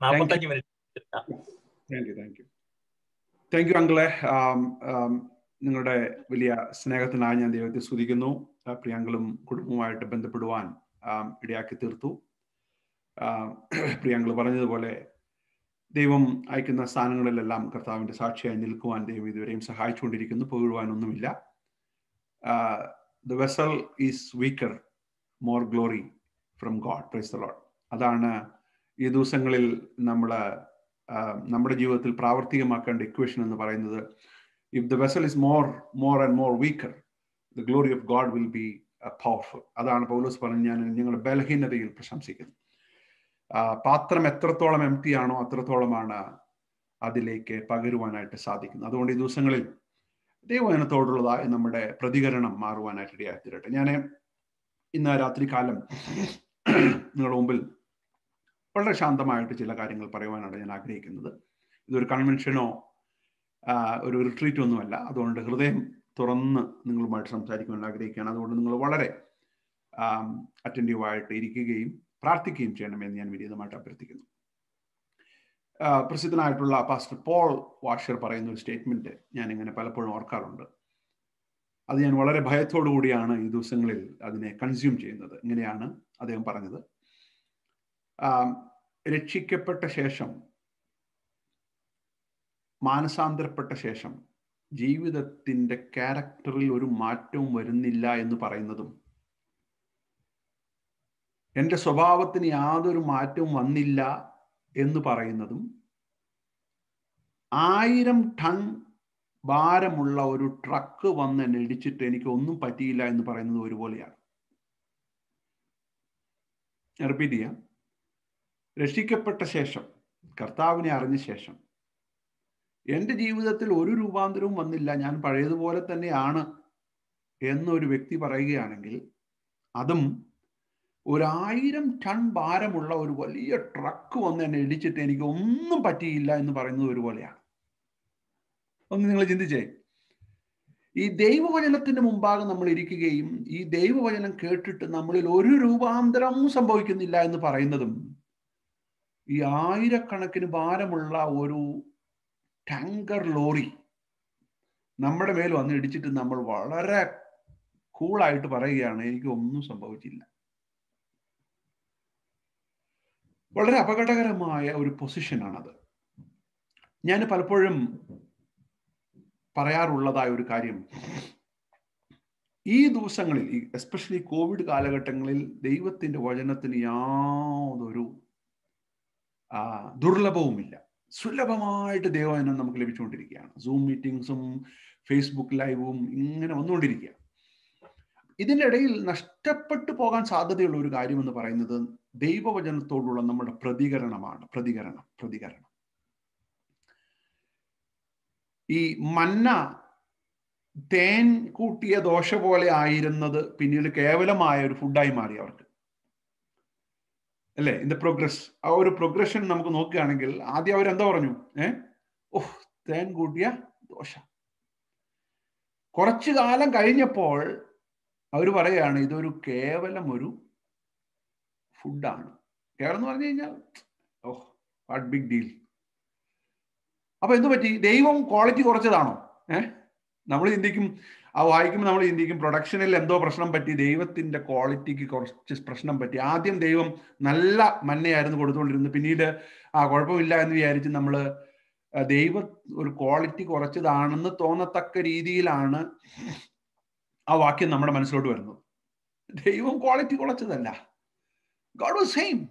നാൽപ്പത്തഞ്ച് thank you അങ്കിളെ. നിങ്ങളുടെ വലിയ സ്നേഹത്തിനായി ഞാൻ ദൈവത്തെ സ്തുതിക്കുന്നു. പ്രിയാങ്കളും കുടുംബവുമായിട്ട് ബന്ധപ്പെടുവാൻ ഇടയാക്കി തീർത്തു. പ്രിയാങ്കൾ പറഞ്ഞതുപോലെ ദൈവം അയക്കുന്ന സ്ഥാനങ്ങളിലെല്ലാം കർത്താവിന്റെ സാക്ഷിയായി നിൽക്കുവാൻ ദൈവം ഇതുവരെയും സഹായിച്ചുകൊണ്ടിരിക്കുന്നു. പോകുവാനൊന്നുമില്ല the vessel is weaker more glory from God praise the Lord അതാണ് ഈ ദിവസങ്ങളിൽ നമ്മൾ നമ്മുടെ ജീവിതത്തിൽ പ്രാവർത്തികമാക്കേണ്ട ഇക്വേഷൻ എന്ന് പറയുന്നത്. If the vessel is more more and more weaker the glory of God will be powerful അതാണ് പൗലോസ് പറഞ്ഞ് ഞാൻ ഞങ്ങളുടെ ബലഹീനതയിൽ പ്രശംസിക്കുന്നു. പാത്രം എത്രത്തോളം എം ടി ആണോ അത്രത്തോളമാണ് അതിലേക്ക് പകരുവാനായിട്ട് സാധിക്കുന്നത്. അതുകൊണ്ട് ഈ ദിവസങ്ങളിൽ ദൈവജനത്തോടുള്ളതായ നമ്മുടെ പ്രതികരണം മാറുവാനായിട്ട് ഇടയായി തീരട്ടെ ഞാൻ ഇന്ന് രാത്രി കാലം നിങ്ങളുടെ മുമ്പിൽ വളരെ ശാന്തമായിട്ട് ചില കാര്യങ്ങൾ പറയുവാനാണ് ഞാൻ ആഗ്രഹിക്കുന്നത്. ഇതൊരു കൺവെൻഷനോ ഒരു റിട്രീറ്റ് ഒന്നുമല്ല അതുകൊണ്ട് ഹൃദയം തുറന്ന് നിങ്ങളുമായിട്ട് സംസാരിക്കുവാൻ ആഗ്രഹിക്കുകയാണ്. അതുകൊണ്ട് നിങ്ങൾ വളരെ അറ്റന്റീവായിട്ട് ഇരിക്കുകയും പ്രാർത്ഥിക്കുകയും ചെയ്യണമെന്ന് ഞാൻ വിനീതമായിട്ട് അഭ്യർത്ഥിക്കുന്നു. പ്രസിദ്ധനായിട്ടുള്ള പാസ്റ്റർ പോൾ വാഷർ പറയുന്ന ഒരു സ്റ്റേറ്റ്മെന്റ് ഞാൻ ഇങ്ങനെ പലപ്പോഴും ഓർക്കാറുണ്ട്. അത് ഞാൻ വളരെ ഭയത്തോടു കൂടിയാണ് ഈ ദിവസങ്ങളിൽ അതിനെ കൺസ്യൂം ചെയ്യുന്നത്. ഇങ്ങനെയാണ് അദ്ദേഹം പറഞ്ഞത്. രക്ഷിക്കപ്പെട്ട ശേഷം മാനസാന്തരപ്പെട്ട ശേഷം ജീവിതത്തിന്റെ ക്യാരക്ടറിൽ ഒരു മാറ്റവും വരുന്നില്ല എന്ന് പറയുന്നതും എന്റെ സ്വഭാവത്തിന് യാതൊരു മാറ്റവും വന്നില്ല എന്ന് പറയുന്നതും ആയിരം ടൺ ഭാരമുള്ള ഒരു ട്രക്ക് വന്ന് എന്നെ ഇടിച്ചിട്ട് എനിക്ക് ഒന്നും പറ്റിയില്ല എന്ന് പറയുന്നത് ഒരുപോലെയാണ്. റിപ്പീറ്റ് ചെയ്യാം. രക്ഷിക്കപ്പെട്ട ശേഷം കർത്താവിനെ അറിഞ്ഞ ശേഷം എന്റെ ജീവിതത്തിൽ ഒരു രൂപാന്തരവും വന്നില്ല. ഞാൻ പഴയതുപോലെ തന്നെയാണ് എന്നൊരു വ്യക്തി പറയുകയാണെങ്കിൽ അതും ഒരായിരം ടൺ ഭാരമുള്ള ഒരു വലിയ ട്രക്ക് വന്ന് എന്നെ ഇടിച്ചിട്ട് എനിക്ക് ഒന്നും പറ്റിയില്ല എന്ന് പറയുന്നത് ഒരുപോലെയാണ്. ഒന്ന് നിങ്ങൾ ചിന്തിച്ചേ. ഈ ദൈവവചനത്തിന്റെ മുമ്പാകെ നമ്മൾ ഇരിക്കുകയും ഈ ദൈവവചനം കേട്ടിട്ട് നമ്മളിൽ ഒരു രൂപാന്തരവും സംഭവിക്കുന്നില്ല എന്ന് പറയുന്നതും ഈ ആയിരക്കണക്കിന് ഭാരമുള്ള ഒരു ടാങ്കർ ലോറി നമ്മുടെ മേൽ വന്ന് ഇടിച്ചിട്ട് നമ്മൾ വളരെ കൂളായിട്ട് പറയുകയാണ് എനിക്ക് ഒന്നും സംഭവിച്ചില്ല. വളരെ അപകടകരമായ ഒരു പൊസിഷനാണത്. ഞാൻ പലപ്പോഴും പറയാറുള്ളതായ ഒരു കാര്യം ഈ ദിവസങ്ങളിൽ എസ്പെഷ്യലി കോവിഡ് കാലഘട്ടങ്ങളിൽ ദൈവത്തിന്റെ വചനത്തിന് യാതൊരു ദുർലഭവുമില്ല. സുലഭമായിട്ട് ദൈവവചനം നമുക്ക് ലഭിച്ചുകൊണ്ടിരിക്കുകയാണ്. സൂം മീറ്റിങ്സും ഫേസ്ബുക്ക് ലൈവും ഇങ്ങനെ വന്നുകൊണ്ടിരിക്കുക ഇതിന്റെ ഇടയിൽ നഷ്ടപ്പെട്ടു പോകാൻ സാധ്യതയുള്ള ഒരു കാര്യം എന്ന് പറയുന്നത് ദൈവവചനത്തോടുള്ള നമ്മുടെ പ്രതികരണമാണ്. പ്രതികരണം പ്രതികരണം. ഈ മന്ന തേൻ കൂട്ടിയ ദോശ പോലെ ആയിരുന്നത് പിന്നീട് കേവലമായ ഒരു ഫുഡായി മാറി അവർക്ക്. അല്ലേ? ഇൻ ദ പ്രോഗ്രസ് ആ ഒരു പ്രോഗ്രഷൻ നമുക്ക് നോക്കുകയാണെങ്കിൽ ആദ്യം അവരെന്താ പറഞ്ഞു? ഏ? ഓഹ് തേൻ കൂട്ടിയ ദോശ. കുറച്ചു കാലം കഴിഞ്ഞപ്പോൾ അവർ പറയുകയാണ് ഇതൊരു കേവലം ഒരു ഫുഡാണ് കേവലം എന്ന് പറഞ്ഞു കഴിഞ്ഞാൽ ഓഹ് വാട്ട് ബിഗ് ഡീൽ അപ്പൊ എന്തു പറ്റി ദൈവം ക്വാളിറ്റി കുറച്ചതാണോ? ഏഹ് നമ്മൾ ചിന്തിക്കും ആ വായിക്കുമ്പോൾ നമ്മൾ ചിന്തിക്കും പ്രൊഡക്ഷനിൽ എന്തോ പ്രശ്നം പറ്റി ദൈവത്തിന്റെ ക്വാളിറ്റിക്ക് കുറച്ച് പ്രശ്നം പറ്റി. ആദ്യം ദൈവം നല്ല മന്നയായിരുന്നു കൊടുത്തുകൊണ്ടിരുന്നത്. പിന്നീട് ആ കുഴപ്പമില്ല എന്ന് വിചാരിച്ച് നമ്മൾ ദൈവ ഒരു ക്വാളിറ്റി കുറച്ചതാണെന്ന് തോന്നത്തക്ക രീതിയിലാണ് ആ വാക്യം നമ്മുടെ മനസ്സിലോട്ട് വരുന്നത്. ദൈവം ക്വാളിറ്റി കുറച്ചതല്ല. ഗോഡ് വാസ് സെയിം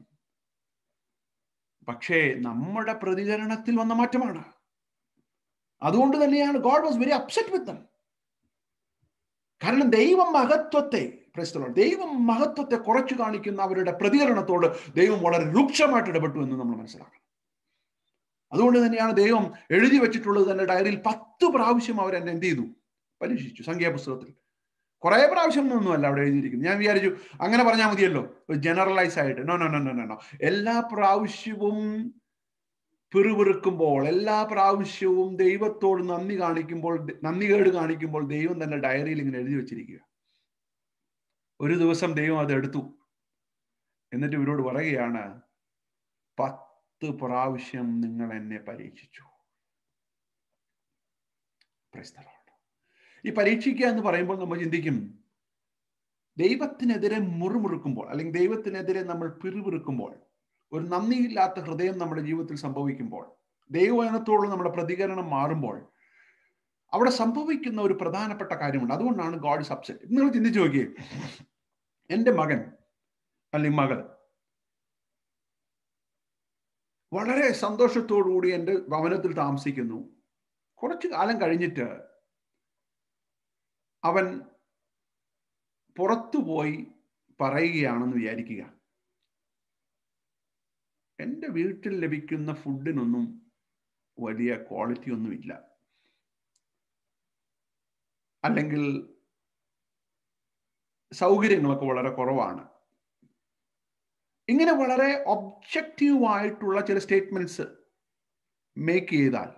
പക്ഷേ നമ്മുടെ പ്രതികരണത്തിൽ വന്ന മാറ്റമാണ്. അതുകൊണ്ട് തന്നെയാണ് God was very upset with them കാരണം ദൈവം മഹത്വത്തെ ദൈവം മഹത്വത്തെ കുറച്ചു കാണിക്കുന്ന അവരുടെ പ്രതികരണത്തോട് ദൈവം വളരെ രൂക്ഷമായിട്ട് ഇടപെട്ടു എന്ന് നമ്മൾ മനസ്സിലാക്കണം. അതുകൊണ്ട് തന്നെയാണ് ദൈവം എഴുതി വെച്ചിട്ടുള്ളത് തന്നെ ഡയറിയിൽ പത്ത് പ്രാവശ്യം അവർ എന്നെ എന്ത് ചെയ്തു? പരീക്ഷിച്ചു സംഖ്യാപുസ്തകത്തിൽ. കുറെ പ്രാവശ്യം ഒന്നുമല്ല അവിടെ എഴുതിയിരിക്കുന്നത്. ഞാൻ വിചാരിച്ചു അങ്ങനെ പറഞ്ഞാൽ മതിയല്ലോ. ജനറലൈസ് ആയിട്ട്. No no no no no എല്ലാ പ്രാവശ്യവും പിറുപിറുക്കുമ്പോൾ എല്ലാ പ്രാവശ്യവും ദൈവത്തോട് നന്ദി കാണിക്കുമ്പോൾ നന്ദി കേട് കാണിക്കുമ്പോൾ ദൈവം തന്നെ ഡയറിയിൽ ഇങ്ങനെ എഴുതി വെച്ചിരിക്കുക. ഒരു ദിവസം ദൈവം അത് എടുത്തു. എന്നിട്ട് ഇവരോട് പറയുകയാണ് പത്ത് പ്രാവശ്യം നിങ്ങൾ എന്നെ പരീക്ഷിച്ചു. ഈ പരീക്ഷിക്കുക എന്ന് പറയുമ്പോൾ നമ്മൾ ചിന്തിക്കും ദൈവത്തിനെതിരെ മുറുമുറുക്കുമ്പോൾ അല്ലെങ്കിൽ ദൈവത്തിനെതിരെ നമ്മൾ പിറുപിറുക്കുമ്പോൾ ഒരു നന്ദിയില്ലാത്ത ഹൃദയം നമ്മുടെ ജീവിതത്തിൽ സംഭവിക്കുമ്പോൾ ദൈവവചനത്തോടുള്ള നമ്മുടെ പ്രതികരണം മാറുമ്പോൾ അവിടെ സംഭവിക്കുന്ന ഒരു പ്രധാനപ്പെട്ട കാര്യമുണ്ട്. അതുകൊണ്ടാണ് ഗോഡ് സബ്സെറ്റ് നിങ്ങൾ ചിന്തിച്ചു നോക്കിയേ. എന്റെ മകൻ അല്ലെങ്കിൽ മകൾ വളരെ സന്തോഷത്തോടുകൂടി എന്റെ ഭവനത്തിൽ താമസിക്കുന്നു. കുറച്ചു കാലം കഴിഞ്ഞിട്ട് അവൻ പുറത്തുപോയി പറയുകയാണെന്ന് വിചാരിക്കുക. എന്റെ വീട്ടിൽ ലഭിക്കുന്ന ഫുഡിനൊന്നും വലിയ ക്വാളിറ്റി ഒന്നുമില്ല അല്ലെങ്കിൽ സൗകര്യങ്ങളൊക്കെ വളരെ കുറവാണ്. ഇങ്ങനെ വളരെ ഒബ്ജക്റ്റീവായിട്ടുള്ള ചില സ്റ്റേറ്റ്മെന്റ്സ് മേക്ക് ചെയ്താൽ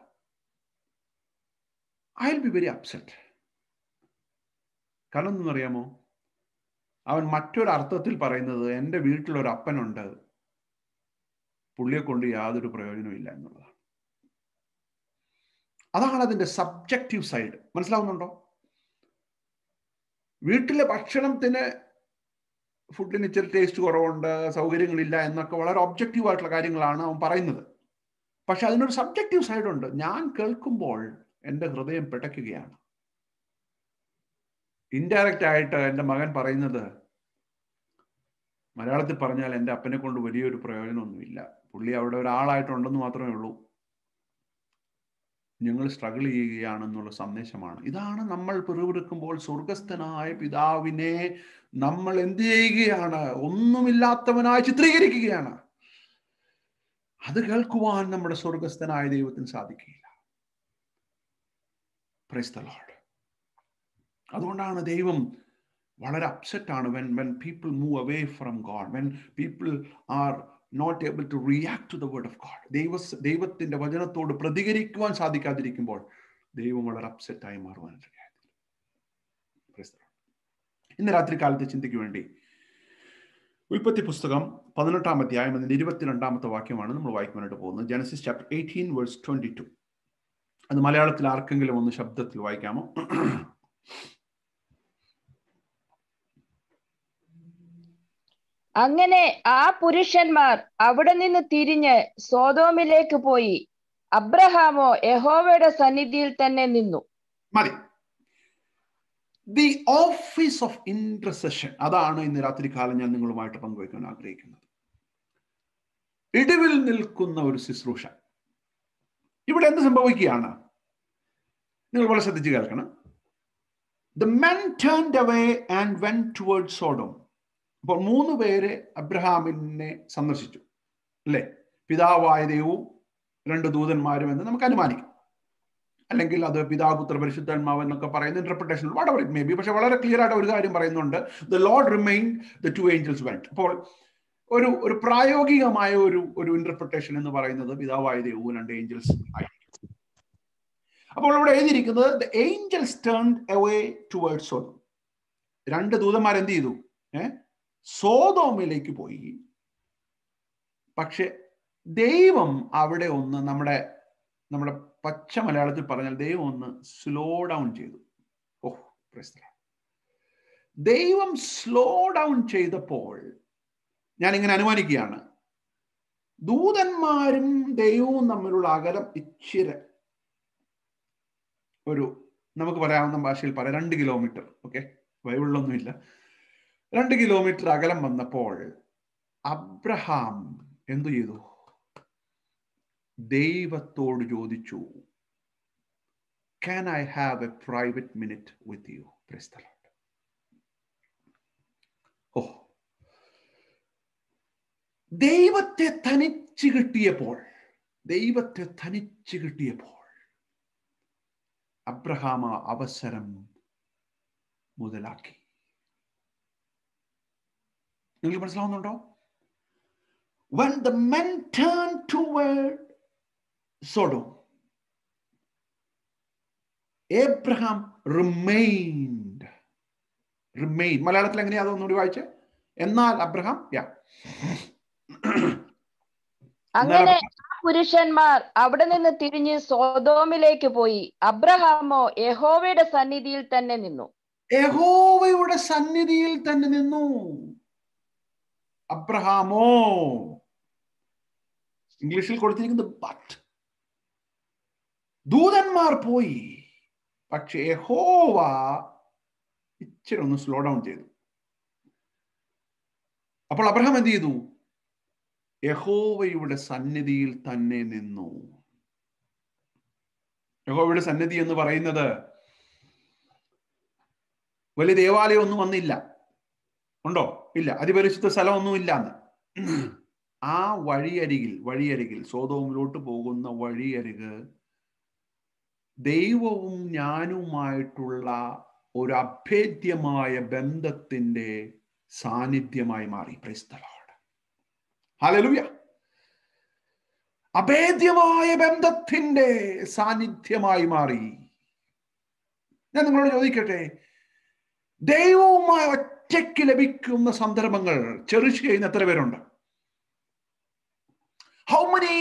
I will be very upset കാരണം എന്തെന്നറിയാമോ? അവൻ മറ്റൊരർത്ഥത്തിൽ പറയുന്നത് എന്റെ വീട്ടിലൊരു അപ്പനുണ്ട് പുള്ളിയെ കൊണ്ട് യാതൊരു പ്രയോജനമില്ല എന്നുള്ളതാണ്. അതാണ് അതിന്റെ സബ്ജക്റ്റീവ് സൈഡ് മനസ്സിലാവുന്നുണ്ടോ? വീട്ടിലെ ഭക്ഷണത്തിന് ഫുഡിന് ഇച്ചിരി ടേസ്റ്റ് കുറവുണ്ട് സൗകര്യങ്ങളില്ല എന്നൊക്കെ വളരെ ഒബ്ജക്റ്റീവ് ആയിട്ടുള്ള കാര്യങ്ങളാണ് അവൻ പറയുന്നത്. പക്ഷെ അതിനൊരു സബ്ജക്റ്റീവ് സൈഡുണ്ട് ഞാൻ കേൾക്കുമ്പോൾ എന്റെ ഹൃദയം പിടയ്ക്കുകയാണ്. ഇൻഡയറക്റ്റ് ആയിട്ട് എന്റെ മകൻ പറയുന്നത് മലയാളത്തിൽ പറഞ്ഞാൽ എന്റെ അപ്പനെ കൊണ്ട് വലിയൊരു പ്രയോജനമൊന്നുമില്ല. പുള്ളി അവിടെ ഒരാളായിട്ടുണ്ടെന്ന് മാത്രമേ ഉള്ളൂ. ഞങ്ങൾ സ്ട്രഗിൾ ചെയ്യുകയാണെന്നുള്ള സന്ദേശമാണ്. ഇതാണ് നമ്മൾ പിറുപിറുക്കുമ്പോൾ സ്വർഗസ്ഥനായ പിതാവിനെ നമ്മൾ എന്ത് ചെയ്യുകയാണ്? ഒന്നുമില്ലാത്തവനായി ചിത്രീകരിക്കുകയാണ്. അത് കേൾക്കുവാൻ നമ്മുടെ സ്വർഗസ്ഥനായ ദൈവത്തിന് സാധിക്കില്ല അതുകൊണ്ടാണ് ദൈവം വളരെ അപ്സെറ്റ് ആണ് when when people move away from God when people are not able to react to the word of God ദൈവ ദൈവത്തിന്റെ വചനത്തോട് പ്രതികരിക്കുവാൻ സാധിക്കാതിരിക്കുമ്പോൾ ദൈവം വളരെ അപ്സെറ്റ് ആയി മാറുവാനായിട്ട് ഇന്ന് രാത്രി കാലത്ത് ചിന്തയ്ക്ക് വേണ്ടി ഉൽപ്പത്തി പുസ്തകം പതിനെട്ടാം അധ്യായം അതിന്റെ ഇരുപത്തിരണ്ടാമത്തെ വാക്യമാണ് നമ്മൾ വായിക്കുവാനായിട്ട് പോകുന്നത്. Genesis chapter eighteen verse twenty two അത് മലയാളത്തിൽ ആർക്കെങ്കിലും ഒന്ന് ശബ്ദത്തിൽ വായിക്കാമോ? അങ്ങനെ ആ പുരുഷന്മാർ അവിടെ നിന്ന് തിരിഞ്ഞ് സോതോമിലേക്ക് പോയി. അബ്രഹാമോ യഹോവയുടെ സന്നിധിയിൽ തന്നെ നിന്നു. മതി. ദി ഓഫീസ് ഓഫ് ഇന്റർസെഷൻ അതാണ് ഇന്ന് രാത്രി കാലം ഞാൻ നിങ്ങളുമായിട്ട് പങ്കുവയ്ക്കാൻ ആഗ്രഹിക്കുന്നത്. ഇടിവിൽ നിൽക്കുന്ന ഒരു ശുശ്രൂഷ. ഇവിടെ എന്ത് സംഭവിക്കുകയാണ്? നിങ്ങൾ വളരെ ശ്രദ്ധിച്ച് കേൾക്കണം. The men turn away and went toward Sodom അപ്പോൾ മൂന്ന് പേര് അബ്രഹാമിനെ സന്ദർശിച്ചു അല്ലേ? പിതാവായ ദൈവവും രണ്ട് ദൂതന്മാരും എന്ന് നമുക്ക് അനുമാനിക്കാം. അല്ലെങ്കിൽ അത് പിതാപുത്ര പരിശുദ്ധാത്മാവ് എന്നൊക്കെ പറയുന്ന interpretation what it may be പക്ഷെ വളരെ ക്ലിയർ ആയിട്ട് ഒരു കാര്യം പറയുന്നുണ്ട്. The Lord remain the two angels went അപ്പോൾ ഒരു ഒരു പ്രായോഗികമായ ഒരു ഒരു ഇന്റർപ്രിട്ടേഷൻ എന്ന് പറയുന്നത് പിതാവായ ദൈവവും രണ്ട് ഏഞ്ചൽസ് ആയിരിക്കും. അപ്പോൾ ഇവിടെ എഴുതിയിരിക്കുന്നത് the angels turn away toward Sodom രണ്ട് ദൂതന്മാർ എന്ത് ചെയ്തു? ഏഹ് സോതോമിലേക്ക് പോയി. പക്ഷെ ദൈവം അവിടെ ഒന്ന് നമ്മുടെ നമ്മുടെ പച്ച മലയാളത്തിൽ പറഞ്ഞാൽ ദൈവം ഒന്ന് സ്ലോ ഡൗൺ ചെയ്തു. ഓഹ് ദൈവം സ്ലോ ഡൗൺ ചെയ്തപ്പോൾ ഞാൻ ഇങ്ങനെ അനുമാനിക്കുകയാണ്. ദൂതന്മാരും ദൈവവും തമ്മിലുള്ള അകലം ഇച്ചിരി ഒരു നമുക്ക് പറയാവുന്ന ഭാഷയിൽ പറയാം രണ്ട് കിലോമീറ്റർ ഓക്കെ ബൈബിളിലൊന്നുമില്ല. രണ്ട് കിലോമീറ്റർ അകലം വന്നപ്പോൾ അബ്രഹാം എന്തു ചെയ്തു? ദൈവത്തോട് ചോദിച്ചു can I have a private minute with you oh. ദൈവത്തെ തനിച്ച് കിട്ടിയപ്പോൾ ദൈവത്തെ തനിച്ച് കിട്ടിയപ്പോൾ അബ്രഹാമ അവസരം മുതലാക്കി. നിങ്ങൾക്ക് മനസ്സിലാവുന്നുണ്ടോ? When the men turn to toward Sodom Abraham remained. Remained. മലയാളത്തിൽ എങ്ങനെയാ ഒന്നുകൂടി വായിച്ച്? എന്നാൽ അബ്രഹാം യാ അങ്ങനെ ആ പുരുഷന്മാർ അവിടെ നിന്ന് തിരിഞ്ഞ് സോതോമിലേക്ക് പോയി. അബ്രഹാമോ യഹോവയുടെ സന്നിധിയിൽ തന്നെ നിന്നു. യഹോവയുടെ സന്നിധിയിൽ തന്നെ നിന്നു. അബ്രഹാമോ? ഇംഗ്ലീഷിൽ കൊടുത്തിരിക്കുന്നത് ബട്ട് ദൂതന്മാർ പോയി. പക്ഷേ യഹോവ ഇച്ചിരി ഒന്ന് സ്ലോ ഡൗൺ ചെയ്തു. അപ്പോൾ അബ്രഹാം എന്ത് ചെയ്തു? യഹോവയുടെ സന്നിധിയിൽ തന്നെ നിന്നു. യഹോവയുടെ സന്നിധി എന്ന് പറയുന്നത് വലിയ ദേവാലയം ഒന്നും വന്നില്ല. ഉണ്ടോ? ഇല്ല. അതിപരിശുദ്ധ സ്ഥലമൊന്നും ഇല്ല എന്ന് ആ വഴിയരികിൽ വഴിയരികിൽ സ്വതവുമിലോട്ട് പോകുന്ന വഴിയരിക് ദൈവവും ഞാനുമായിട്ടുള്ള ഒരു അഭേദ്യമായ ബന്ധത്തിന്റെ സാന്നിധ്യമായി മാറി. ക്രൈസ്തലോട് ഹലലുയ അഭേദ്യമായ ബന്ധത്തിന്റെ സാന്നിധ്യമായി മാറി. ഞാൻ നിങ്ങളോട് ചോദിക്കട്ടെ? ദൈവവുമായി ഒറ്റയ്ക്ക് ലഭിക്കുന്ന സന്ദർഭങ്ങൾ ചെറിഷ് ചെയ്യുന്ന എത്ര പേരുണ്ട്? How many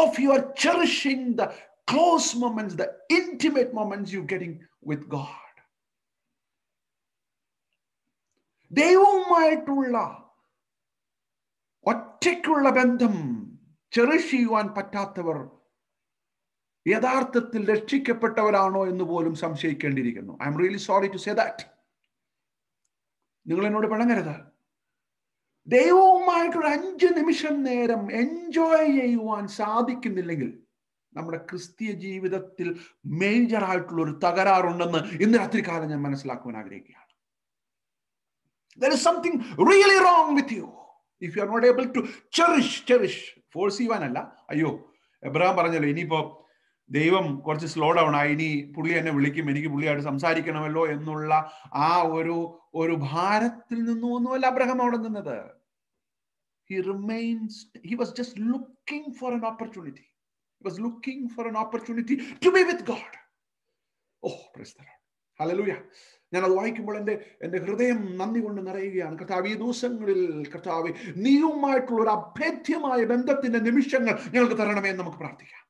of you are cherishing the close moments the intimate moments you getting with God ദൈവവുമായിട്ടുള്ള ഒറ്റയ്ക്കുള്ള ബന്ധം ചെറിഷ് ചെയ്യുവാൻ പറ്റാത്തവർ യഥാർത്ഥത്തിൽ രക്ഷിക്കപ്പെട്ടവരാണോ എന്ന് പോലും സംശയിക്കേണ്ടിയിരിക്കുന്നു. I am really sorry to say that നിങ്ങൾ എന്നോട് പിണങ്ങരുത് ദൈവവുമായിട്ടൊരു അഞ്ച് നിമിഷം നേരം എൻജോയ് ചെയ്യുവാൻ സാധിക്കുന്നില്ലെങ്കിൽ നമ്മുടെ ക്രിസ്തീയ ജീവിതത്തിൽ മേജർ ആയിട്ടുള്ള ഒരു തകരാറുണ്ടെന്ന് ഇന്ന് രാത്രി കാലം ഞാൻ മനസ്സിലാക്കുവാൻ ആഗ്രഹിക്കുകയാണ്. Something really wrong with you if you are not able to cherish, cherish. Force ചെയ്യുവാനല്ല. അയ്യോ എബ്രഹാം പറഞ്ഞല്ലോ ഇനിയിപ്പോ ദൈവം കുറച്ച് സ്ലോ ഡൗൺ ആയി. ഇനി പുള്ളി എന്നെ വിളിക്കും. എനിക്ക് പുള്ളിയായിട്ട് സംസാരിക്കണമല്ലോ എന്നുള്ള ആ ഒരു ഒരു ഭാരത്തിൽ നിന്നും ഒന്നുമല്ല അബ്രഹാം അവിടെ നിന്നത്. He remains he was just looking for an opportunity was looking for an opportunity to be with God oh hallelujah ഞാൻ അത് വായിക്കുമ്പോൾ എന്റെ എന്റെ ഹൃദയം നന്ദി കൊണ്ട് നിറയുകയാണ്. കർത്താവ് ഈ ദിവസങ്ങളിൽ കർത്താവ് നീയുമായിട്ടുള്ള ഒരു അഭേദ്യമായ ബന്ധത്തിന്റെ നിമിഷങ്ങൾ ഞങ്ങൾക്ക് തരണമേ എന്ന് നമുക്ക് പ്രാർത്ഥിക്കാം.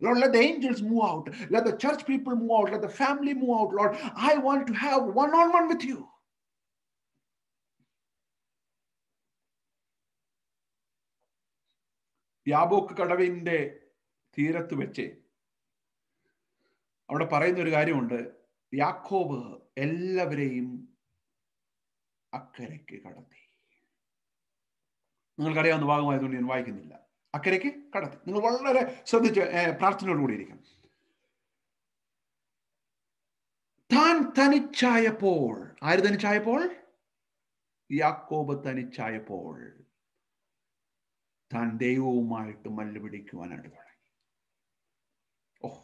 Lord, let the angels move out. Let the church people move out. Let the family move out. Lord, I want to have one on one with you. യാബോക്ക് കടവിന്റെ തീരത്ത് വെച്ച് അവിടെ പറയുന്ന ഒരു കാര്യമുണ്ട് യാക്കോബ് എല്ലാവരെയും അക്കരയ്ക്ക് കടത്തി നിങ്ങൾക്കറിയാവുന്ന ഭാഗമായതുകൊണ്ട് ഞാൻ വായിക്കുന്നില്ല അക്കരയ്ക്ക് കടത്തി. നിങ്ങൾ വളരെ ശ്രദ്ധിച്ച് പ്രാർത്ഥനയോടുകൂടി ഇരിക്കണം താൻ തനിച്ചായപ്പോൾ ആര് തനിച്ചായപ്പോൾ? യാക്കോബ് തനിച്ചായപ്പോൾ. താൻ ദൈവവുമായിട്ട് മല്ലുപിടിക്കുവാനായിട്ട് തുടങ്ങി. ഓ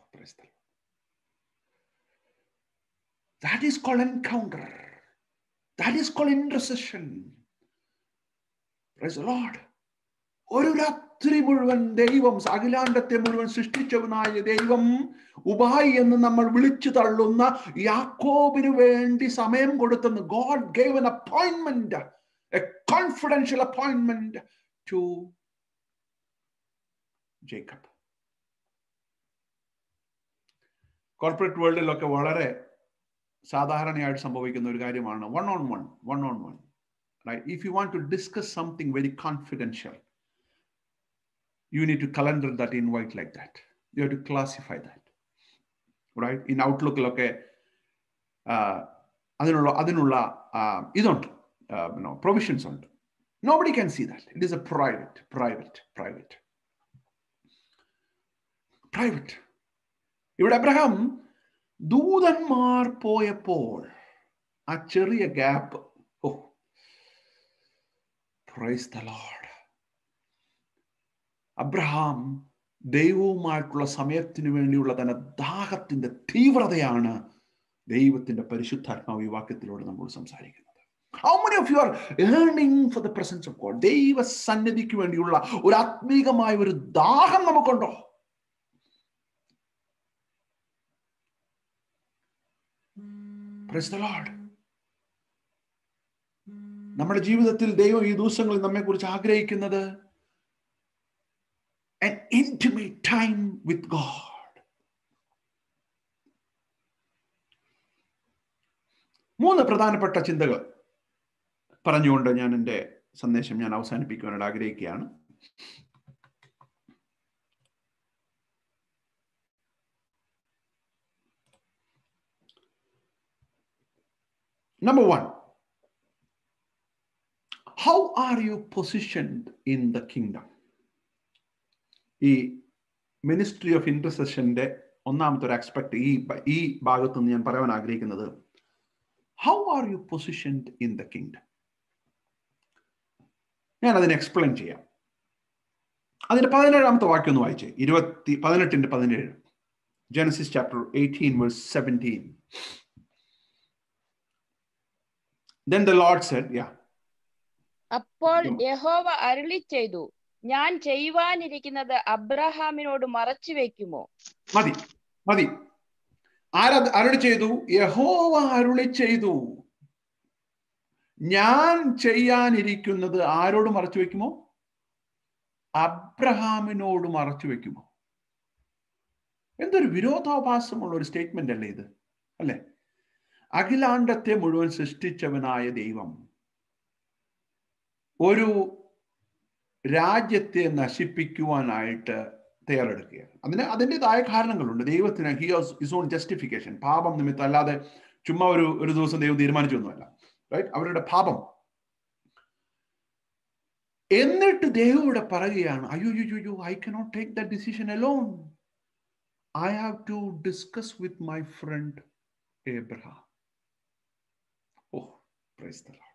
that is call encounter that is call Lord. ഒരു മുഴുവൻ ദൈവം അഖിലാണ്ടത്തെ മുഴുവൻ സൃഷ്ടിച്ചവനായ ദൈവം ഉപായി എന്ന് നമ്മൾ വിളിച്ചു തള്ളുന്ന യാക്കോബിന് വേണ്ടി സമയം കൊടുത്തെന്ന് God gave an appointment a confidential appointment to Jacob corporate വേൾഡിലൊക്കെ വളരെ സാധാരണയായിട്ട് സംഭവിക്കുന്ന ഒരു കാര്യമാണ് one on one one on one if you want to discuss something very confidential you need to calendar that invite like that. You have to classify that. Right? In Outlook, ഒക്കെ അതിനുള്ള അതിനുള്ള ഇതുണ്ട് provisions ഉണ്ട് nobody can see that it is a private private private private ഇവിടെ Abraham ദൂതന്മാർ പോയപ്പോൾ ആ ചെറിയ gap oh praise the Lord Abraham ദൈവവുമായിട്ടുള്ള സമയത്തിന് വേണ്ടിയുള്ള തന്നെ ദാഹത്തിന്റെ തീവ്രതയാണ് ദൈവത്തിന്റെ പരിശുദ്ധാത്മാവ് ഈ വാക്യത്തിലൂടെ നമ്മൾ സംസാരിക്കുന്നത് How many of you are yearning for the presence of God? ദൈവ സന്നിധിക്ക് വേണ്ടിയുള്ള ഒരു ആത്മീകമായ ഒരു ദാഹം നമുക്കുണ്ടോ. നമ്മുടെ ജീവിതത്തിൽ ദൈവം ഈ ദിവസങ്ങളിൽ നമ്മെ കുറിച്ച് ആഗ്രഹിക്കുന്നത് an intimate time with God. മൂന്ന് പ്രധാനപ്പെട്ട ചിന്തകൾ പറഞ്ഞുകൊണ്ട് ഞാൻ എന്റെ സന്ദേശം ഞാൻ അവസാനിപ്പിക്കുവാനായിട്ട് ആഗ്രഹിക്കുകയാണ് number one how are you positioned in the kingdom ഈ മിനിസ്ട്രി ഓഫ് ഇന്റർസെഷന്റെ ഒന്നാമത്തെ ഒരു ആസ്പെക്ട് ഈ ഈ ഭാഗത്ത് നിന്ന് ഞാൻ പറയാൻ ആഗ്രഹിക്കുന്നത്. How are you positioned in the kingdom ഞാൻ അതിനെ എക്സ്പ്ലെയിൻ ചെയ്യാം. അതിന്റെ പതിനേഴാമത്തെ വാക്യം ഒന്ന് വായിച്ചേ. ഇരുപത്തി പതിനെട്ടിന്റെ പതിനേഴ്. Genesis chapter eighteen verse seventeen Then the Lord said, Yeah. അപ്പോൾ യഹോവ അരുളി ചെയ്തു ഞാൻ ചെയ്യുവാനിരിക്കുന്നത് അബ്രഹാമിനോട് മറച്ചു വെക്കുമോ? മതി മതി. ആരാ അരുളി ചെയ്തു? യഹോവ അരുളി ചെയ്തു. ഞാൻ ചെയ്യാനിരിക്കുന്നത് ആരോട് മറച്ചു വെക്കുമോ? അബ്രഹാമിനോട് മറച്ചു വെക്കുമോ? എന്തൊരു വിരോധാഭാസമുള്ള ഒരു സ്റ്റേറ്റ്മെന്റ് അല്ലേ ഇത് അല്ലേ? അഖിലാണ്ടത്തെ മുഴുവൻ സൃഷ്ടിച്ചവനായ ദൈവം. ഒരു രാജ്യത്തെ നശിപ്പിക്കുവാനായിട്ട് തയ്യാറെടുക്കുകയാണ്. അതിന് അതിന്റെതായ കാരണങ്ങളുണ്ട്. ദൈവത്തിന് he has his own justification പാപം നിമിത്തം അല്ലാതെ ചുമ്മാ ഒരു ഒരു ദിവസം ദൈവം തീരുമാനിച്ചൊന്നുമല്ല. റൈറ്റ് അവരുടെ പാപം. എന്നിട്ട് ദൈവം ഇവിടെ പറയുകയാണ് അയ്യോ you you I cannot take the decision alone I have to discuss with my friend Abraham oh praise the Lord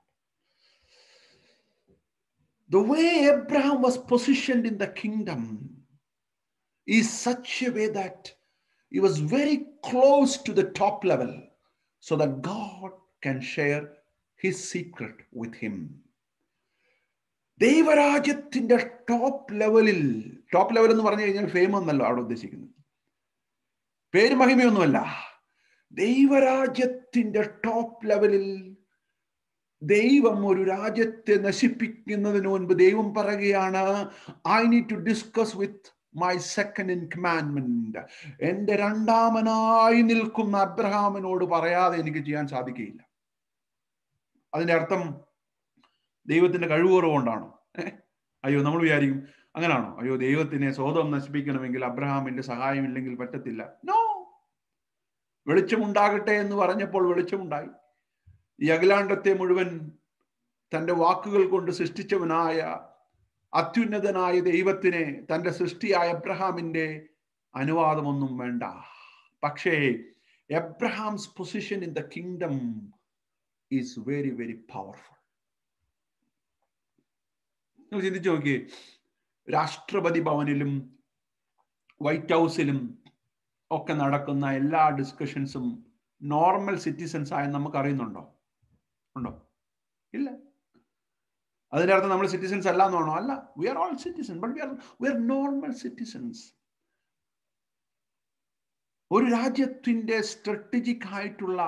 The way Abraham was positioned in the kingdom is such a way that he was very close to the top level so that God can share his secret with him. ദൈവരാജ്യത്തിന്റെ top ലെവലിൽ top level എന്ന് പറഞ്ഞു കഴിഞ്ഞാൽ fame എന്നല്ലോ അവിടെ ഉദ്ദേശിക്കുന്നത് പേര് മഹിമയൊന്നുമല്ല ദൈവരാജ്യത്തിന്റെ top ലെവലിൽ ദൈവം ഒരു രാജ്യത്തെ നശിപ്പിക്കുന്നതിന് മുൻപ് ദൈവം പറയുകയാണ് I need to discuss with my second in commandment എന്റെ രണ്ടാമനായി നിൽക്കുന്ന അബ്രഹാമിനോട് പറയാതെ എനിക്ക് ചെയ്യാൻ സാധിക്കുകയില്ല. അതിന്റെ അർത്ഥം ദൈവത്തിന്റെ കഴിവുറവുകൊണ്ടാണോ അയ്യോ നമ്മൾ വിചാരിക്കും അങ്ങനാണോ? അയ്യോ ദൈവത്തിനെ സ്വതം നശിപ്പിക്കണമെങ്കിൽ അബ്രഹാമിന്റെ സഹായം ഇല്ലെങ്കിൽ പറ്റത്തില്ല. നോ വെളിച്ചമുണ്ടാകട്ടെ എന്ന് പറഞ്ഞപ്പോൾ വെളിച്ചമുണ്ടായി. ഈ അഖിലാണ്ടത്തെ മുഴുവൻ തന്റെ വാക്കുകൾ കൊണ്ട് സൃഷ്ടിച്ചവനായ അത്യുന്നതനായ ദൈവത്തിനെ തന്റെ സൃഷ്ടിയായ എബ്രഹാമിന്റെ അനുവാദമൊന്നും വേണ്ട. പക്ഷേ Abraham's position in the kingdom is very very powerful നിങ്ങൾ ചിന്തിച്ചു നോക്കിയേ രാഷ്ട്രപതി ഭവനിലും വൈറ്റ് ഹൗസിലും ഒക്കെ നടക്കുന്ന എല്ലാ ഡിസ്കഷൻസും നോർമൽ സിറ്റിസൺസ് ആയ നമുക്ക് അറിയുന്നുണ്ടോ? ഉണ്ടോ? ഇല്ല. അതിന്റെ അർത്ഥം നമ്മൾ സിറ്റിസൻസ് അല്ല എന്നാണോ അല്ല. We are all citizen but we are we are normal citizens ഒരു രാജ്യത്തിന്റെ സ്ട്രാറ്റജിക് ആയിട്ടുള്ള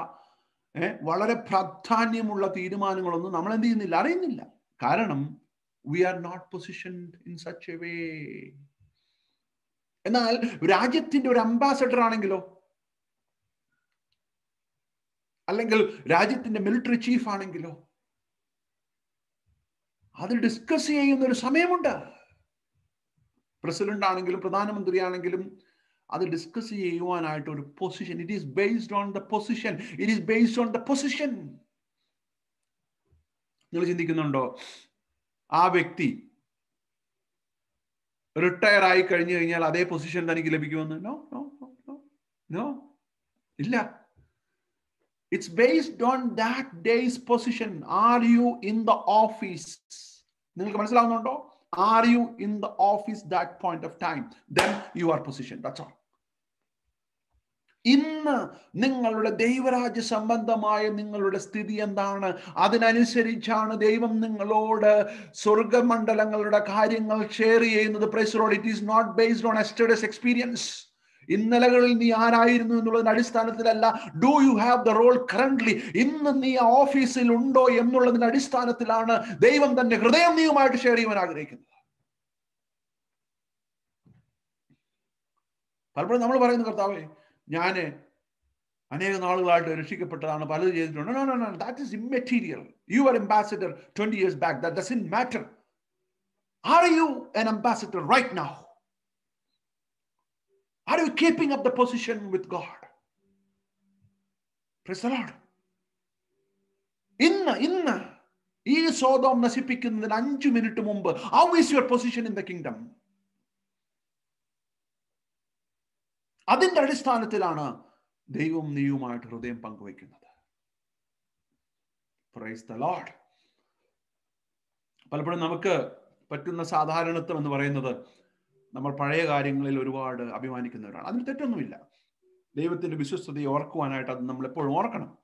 വളരെ പ്രാധാന്യമുള്ള തീരുമാനങ്ങളൊന്നും നമ്മൾ എന്ത് ചെയ്യുന്നില്ല അറിയുന്നില്ല. കാരണം we are not positioned in such a way എന്നാൽ രാജ്യത്തിന്റെ ഒരു അംബാസഡർ ആണെങ്കിലോ അല്ലെങ്കിൽ രാജ്യത്തിന്റെ മിലിറ്ററി ചീഫ് ആണെങ്കിലോ? അത് ഡിസ്കസ് ചെയ്യുന്ന ഒരു സമയമുണ്ട്. പ്രസിഡന്റ് ആണെങ്കിലും പ്രധാനമന്ത്രി ആണെങ്കിലും അത് ഡിസ്കസ് ചെയ്യുവാനായിട്ട് ഒരു position it is based on the position it is based on the position നിങ്ങൾ ചിന്തിക്കുന്നുണ്ടോ? ആ വ്യക്തി റിട്ടയർ ആയി കഴിഞ്ഞു കഴിഞ്ഞാൽ അതേ പൊസിഷൻ തനിക്ക് ലഭിക്കുമെന്ന്? നോ നോ നോ നോ ഇല്ല. It's based on that days position are you in the office നിങ്ങൾക്ക് മനസ്സിലാവുന്നുണ്ടോ? Are you in the office that point of time then you are position that's all ഇന്ന് നിങ്ങളുടെ ദൈവരാജ്യ സംബന്ധമായ നിങ്ങളുടെ സ്ഥിതി എന്താണ്? അതിനനുസരിച്ചാണ് ദൈവം നിങ്ങളോട് സ്വർഗമണ്ഡലങ്ങളുടെ കാര്യങ്ങൾ ഷെയർ ചെയ്യുന്നത്. Praise the Lord it is not based on yesterday's experience ഇന്നലകളിൽ നീ ആരായിരുന്നു എന്നുള്ളതിന്റെ അടിസ്ഥാനത്തിലല്ല do you have the role currently ഇന്ന് നീ ആ ഓഫീസിൽ ഉണ്ടോ എന്നുള്ളതിന്റെ അടിസ്ഥാനത്തിലാണ് ദൈവം തന്നെ ഹൃദയം നീയുമായിട്ട് ഷെയർ ചെയ്യുവാൻ ആഗ്രഹിക്കുന്നത്. പലപ്പോഴും നമ്മൾ പറയുന്ന കർത്താവേ ഞാൻ അനേക നാളുകളായിട്ട് രക്ഷിക്കപ്പെട്ടതാണ് പലത് ചെയ്തിട്ടുണ്ട്. That is immaterial you are ambassador twenty years back that in matter are you an ambassador right now are you keeping with the position with God ഇന്ന് ഇന്ന് ഈ സ്വതം നശിപ്പിക്കുന്നതിന് അഞ്ചു മിനിറ്റ് മുമ്പ് how is your position in the kingdom അതിന്റെ അടിസ്ഥാനത്തിലാണ് ദൈവം നീയുമായിട്ട് ഹൃദയം പങ്കുവയ്ക്കുന്നത്. പലപ്പോഴും നമുക്ക് പറ്റുന്ന സാധാരണത്വം എന്ന് പറയുന്നത് നമ്മൾ പഴയ കാര്യങ്ങളിൽ ഒരുപാട് അഭിമാനിക്കുന്നവരാണ്. അതിന് തെറ്റൊന്നുമില്ല. ദൈവത്തിന്റെ വിശ്വസ്തതയെ ഓർക്കുവാനായിട്ട് അത് നമ്മൾ എപ്പോഴും ഓർക്കണം.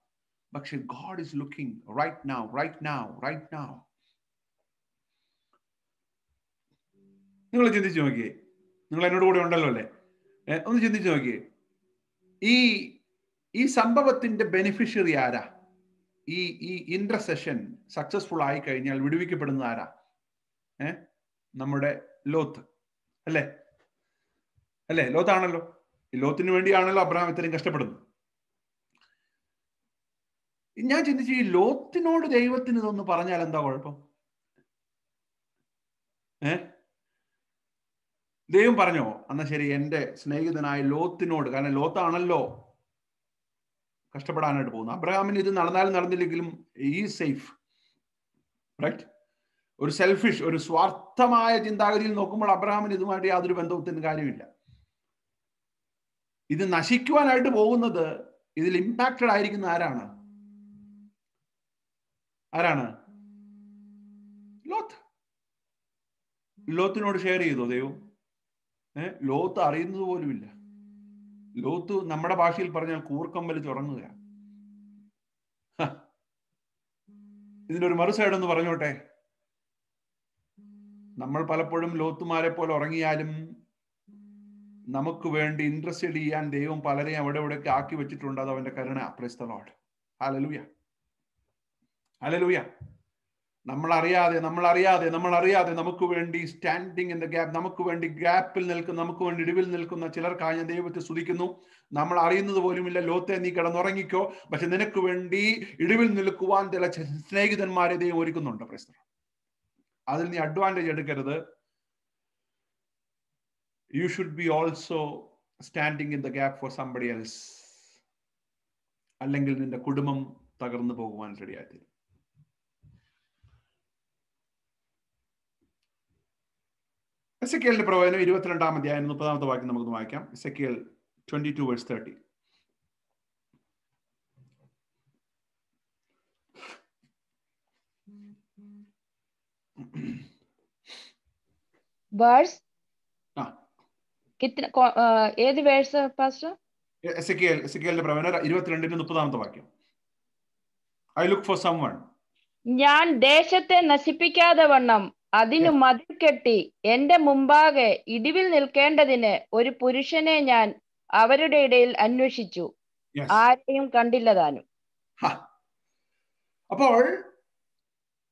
പക്ഷെ God is looking right now right now right now നിങ്ങൾ ചിന്തിച്ചു നോക്കിയേ. നിങ്ങൾ എന്നോട് കൂടെ ഉണ്ടല്ലോ അല്ലേ? ഒന്ന് ചിന്തിച്ചു നോക്കിയേ. ഈ ഈ സംഭവത്തിന്റെ ബെനിഫിഷ്യറി ആരാ? ഈ ഈ ഇന്റർസെഷൻ സക്സസ്ഫുൾ ആയി കഴിഞ്ഞാൽ വിടുവിക്കപ്പെടുന്നത് ആരാ? ഏ നമ്മുടെ ലോത്ത്. അല്ലേ? അല്ലേ? ലോത്താണല്ലോ. ഈ ലോത്തിന് വേണ്ടിയാണല്ലോ അബ്രഹാം ഇത്രയും കഷ്ടപ്പെടുന്നത്. ഞാൻ ചിന്തിച്ചു ഈ ലോത്തിനോട് ദൈവത്തിന് ഇതൊന്ന് പറഞ്ഞാൽ എന്താ കുഴപ്പം? ഏ? ദൈവം പറഞ്ഞോ എന്നാ ശരി എന്റെ സ്നേഹിതനായ ലോത്തിനോട് കാരണം ലോത്താണല്ലോ കഷ്ടപ്പെടാനായിട്ട് പോകുന്നത്. അബ്രഹാമിന് ഇത് നടന്നാലും നടന്നില്ലെങ്കിലും ഈ സേഫ് റൈറ്റ് ഒരു സെൽഫിഷ് ഒരു സ്വാർത്ഥമായ ചിന്താഗതിയിൽ നോക്കുമ്പോൾ അബ്രഹാമിന് ഇതുമായിട്ട് യാതൊരു ബന്ധവും കാര്യമില്ല. ഇത് നശിക്കുവാനായിട്ട് പോകുന്നത് ഇതിൽ ഇമ്പാക്റ്റഡ് ആയിരിക്കുന്ന ആരാണ്? ആരാണ്? ലോത്ത്. ലോത്തിനോട് ഷെയർ ചെയ്തോ ദൈവം? ഏഹ് ലോത്ത് അറിയുന്നത് പോലുമില്ല ലോത്ത് നമ്മുടെ ഭാഷയിൽ പറഞ്ഞാൽ കൂർക്കമ്പൽ വലിച്ച് ഉറങ്ങുക ഇതിന്റെ ഒരു മറുസൈഡ് എന്ന് പറഞ്ഞോട്ടെ? നമ്മൾ പലപ്പോഴും ലോത്തുമാരെ പോലെ ഉറങ്ങിയാലും നമുക്ക് വേണ്ടി ഇൻട്രസ്റ്റഡ് ചെയ്യാൻ ദൈവം പലരെയും അവിടെ ഇവിടെയൊക്കെ ആക്കി വെച്ചിട്ടുണ്ട്. അത് അവന്റെ കരുണ. പ്രസ്തലോട് ഹലലൂയ ഹലലൂയ നമ്മൾ അറിയാതെ നമ്മൾ അറിയാതെ നമ്മൾ അറിയാതെ നമുക്ക് വേണ്ടി സ്റ്റാൻഡിങ് ഇൻ ദ ഗ്യാപ്പ് നമുക്ക് വേണ്ടി ഗ്യാപ്പിൽ നിൽക്കുന്ന നമുക്ക് വേണ്ടി ഇടിവിൽ നിൽക്കുന്ന ചിലർക്കായി ഞാൻ ദൈവത്തെ സ്തുതിക്കുന്നു. നമ്മൾ അറിയുന്നത് പോലുമില്ല. ലോത്തെ നീ കിടന്നുറങ്ങിക്കോ. പക്ഷെ നിനക്ക് വേണ്ടി ഇടിവിൽ നിൽക്കുവാൻ ചില സ്നേഹിതന്മാരെ ദൈവം ഒരുക്കുന്നുണ്ട്. പ്രശ്നം അതിൽ നീ അഡ്വാന്റേജ് എടുക്കരുത്. You should be also standing in the gap for somebody else അല്ലെങ്കിൽ നിന്റെ കുടുംബം തകർന്നു പോകുവാൻ റെഡിയായിത്തീരും എസക്കിയലിന്റെ പ്രവചനം ഇരുപത്തിരണ്ടാം അധ്യായം മുപ്പതാമത്തെ വാക്യം നമുക്ക് വായിക്കാം. Ezekiel twenty two verse thirty verse ഏത് വേഴ്സ് പാസ്റ്റർ എസക്കിയൽ എസക്കിയലിന്റെ പ്രവചനം ഇരുപത്തിരണ്ടിന് മുപ്പതാമത്തെ വാക്യം. I look for someone ഞാൻ ദേശത്തെ നശിപ്പിക്കാതെ വണ്ണം. അതിനു മതിൽ കെട്ടി. എന്റെ മുമ്പാകെ ഇടിവിൽ നിൽക്കേണ്ടതിന് ഒരു പുരുഷനെ ഞാൻ അവരുടെ ഇടയിൽ അന്വേഷിച്ചു. ആരെയും കണ്ടില്ല താനും. അപ്പോൾ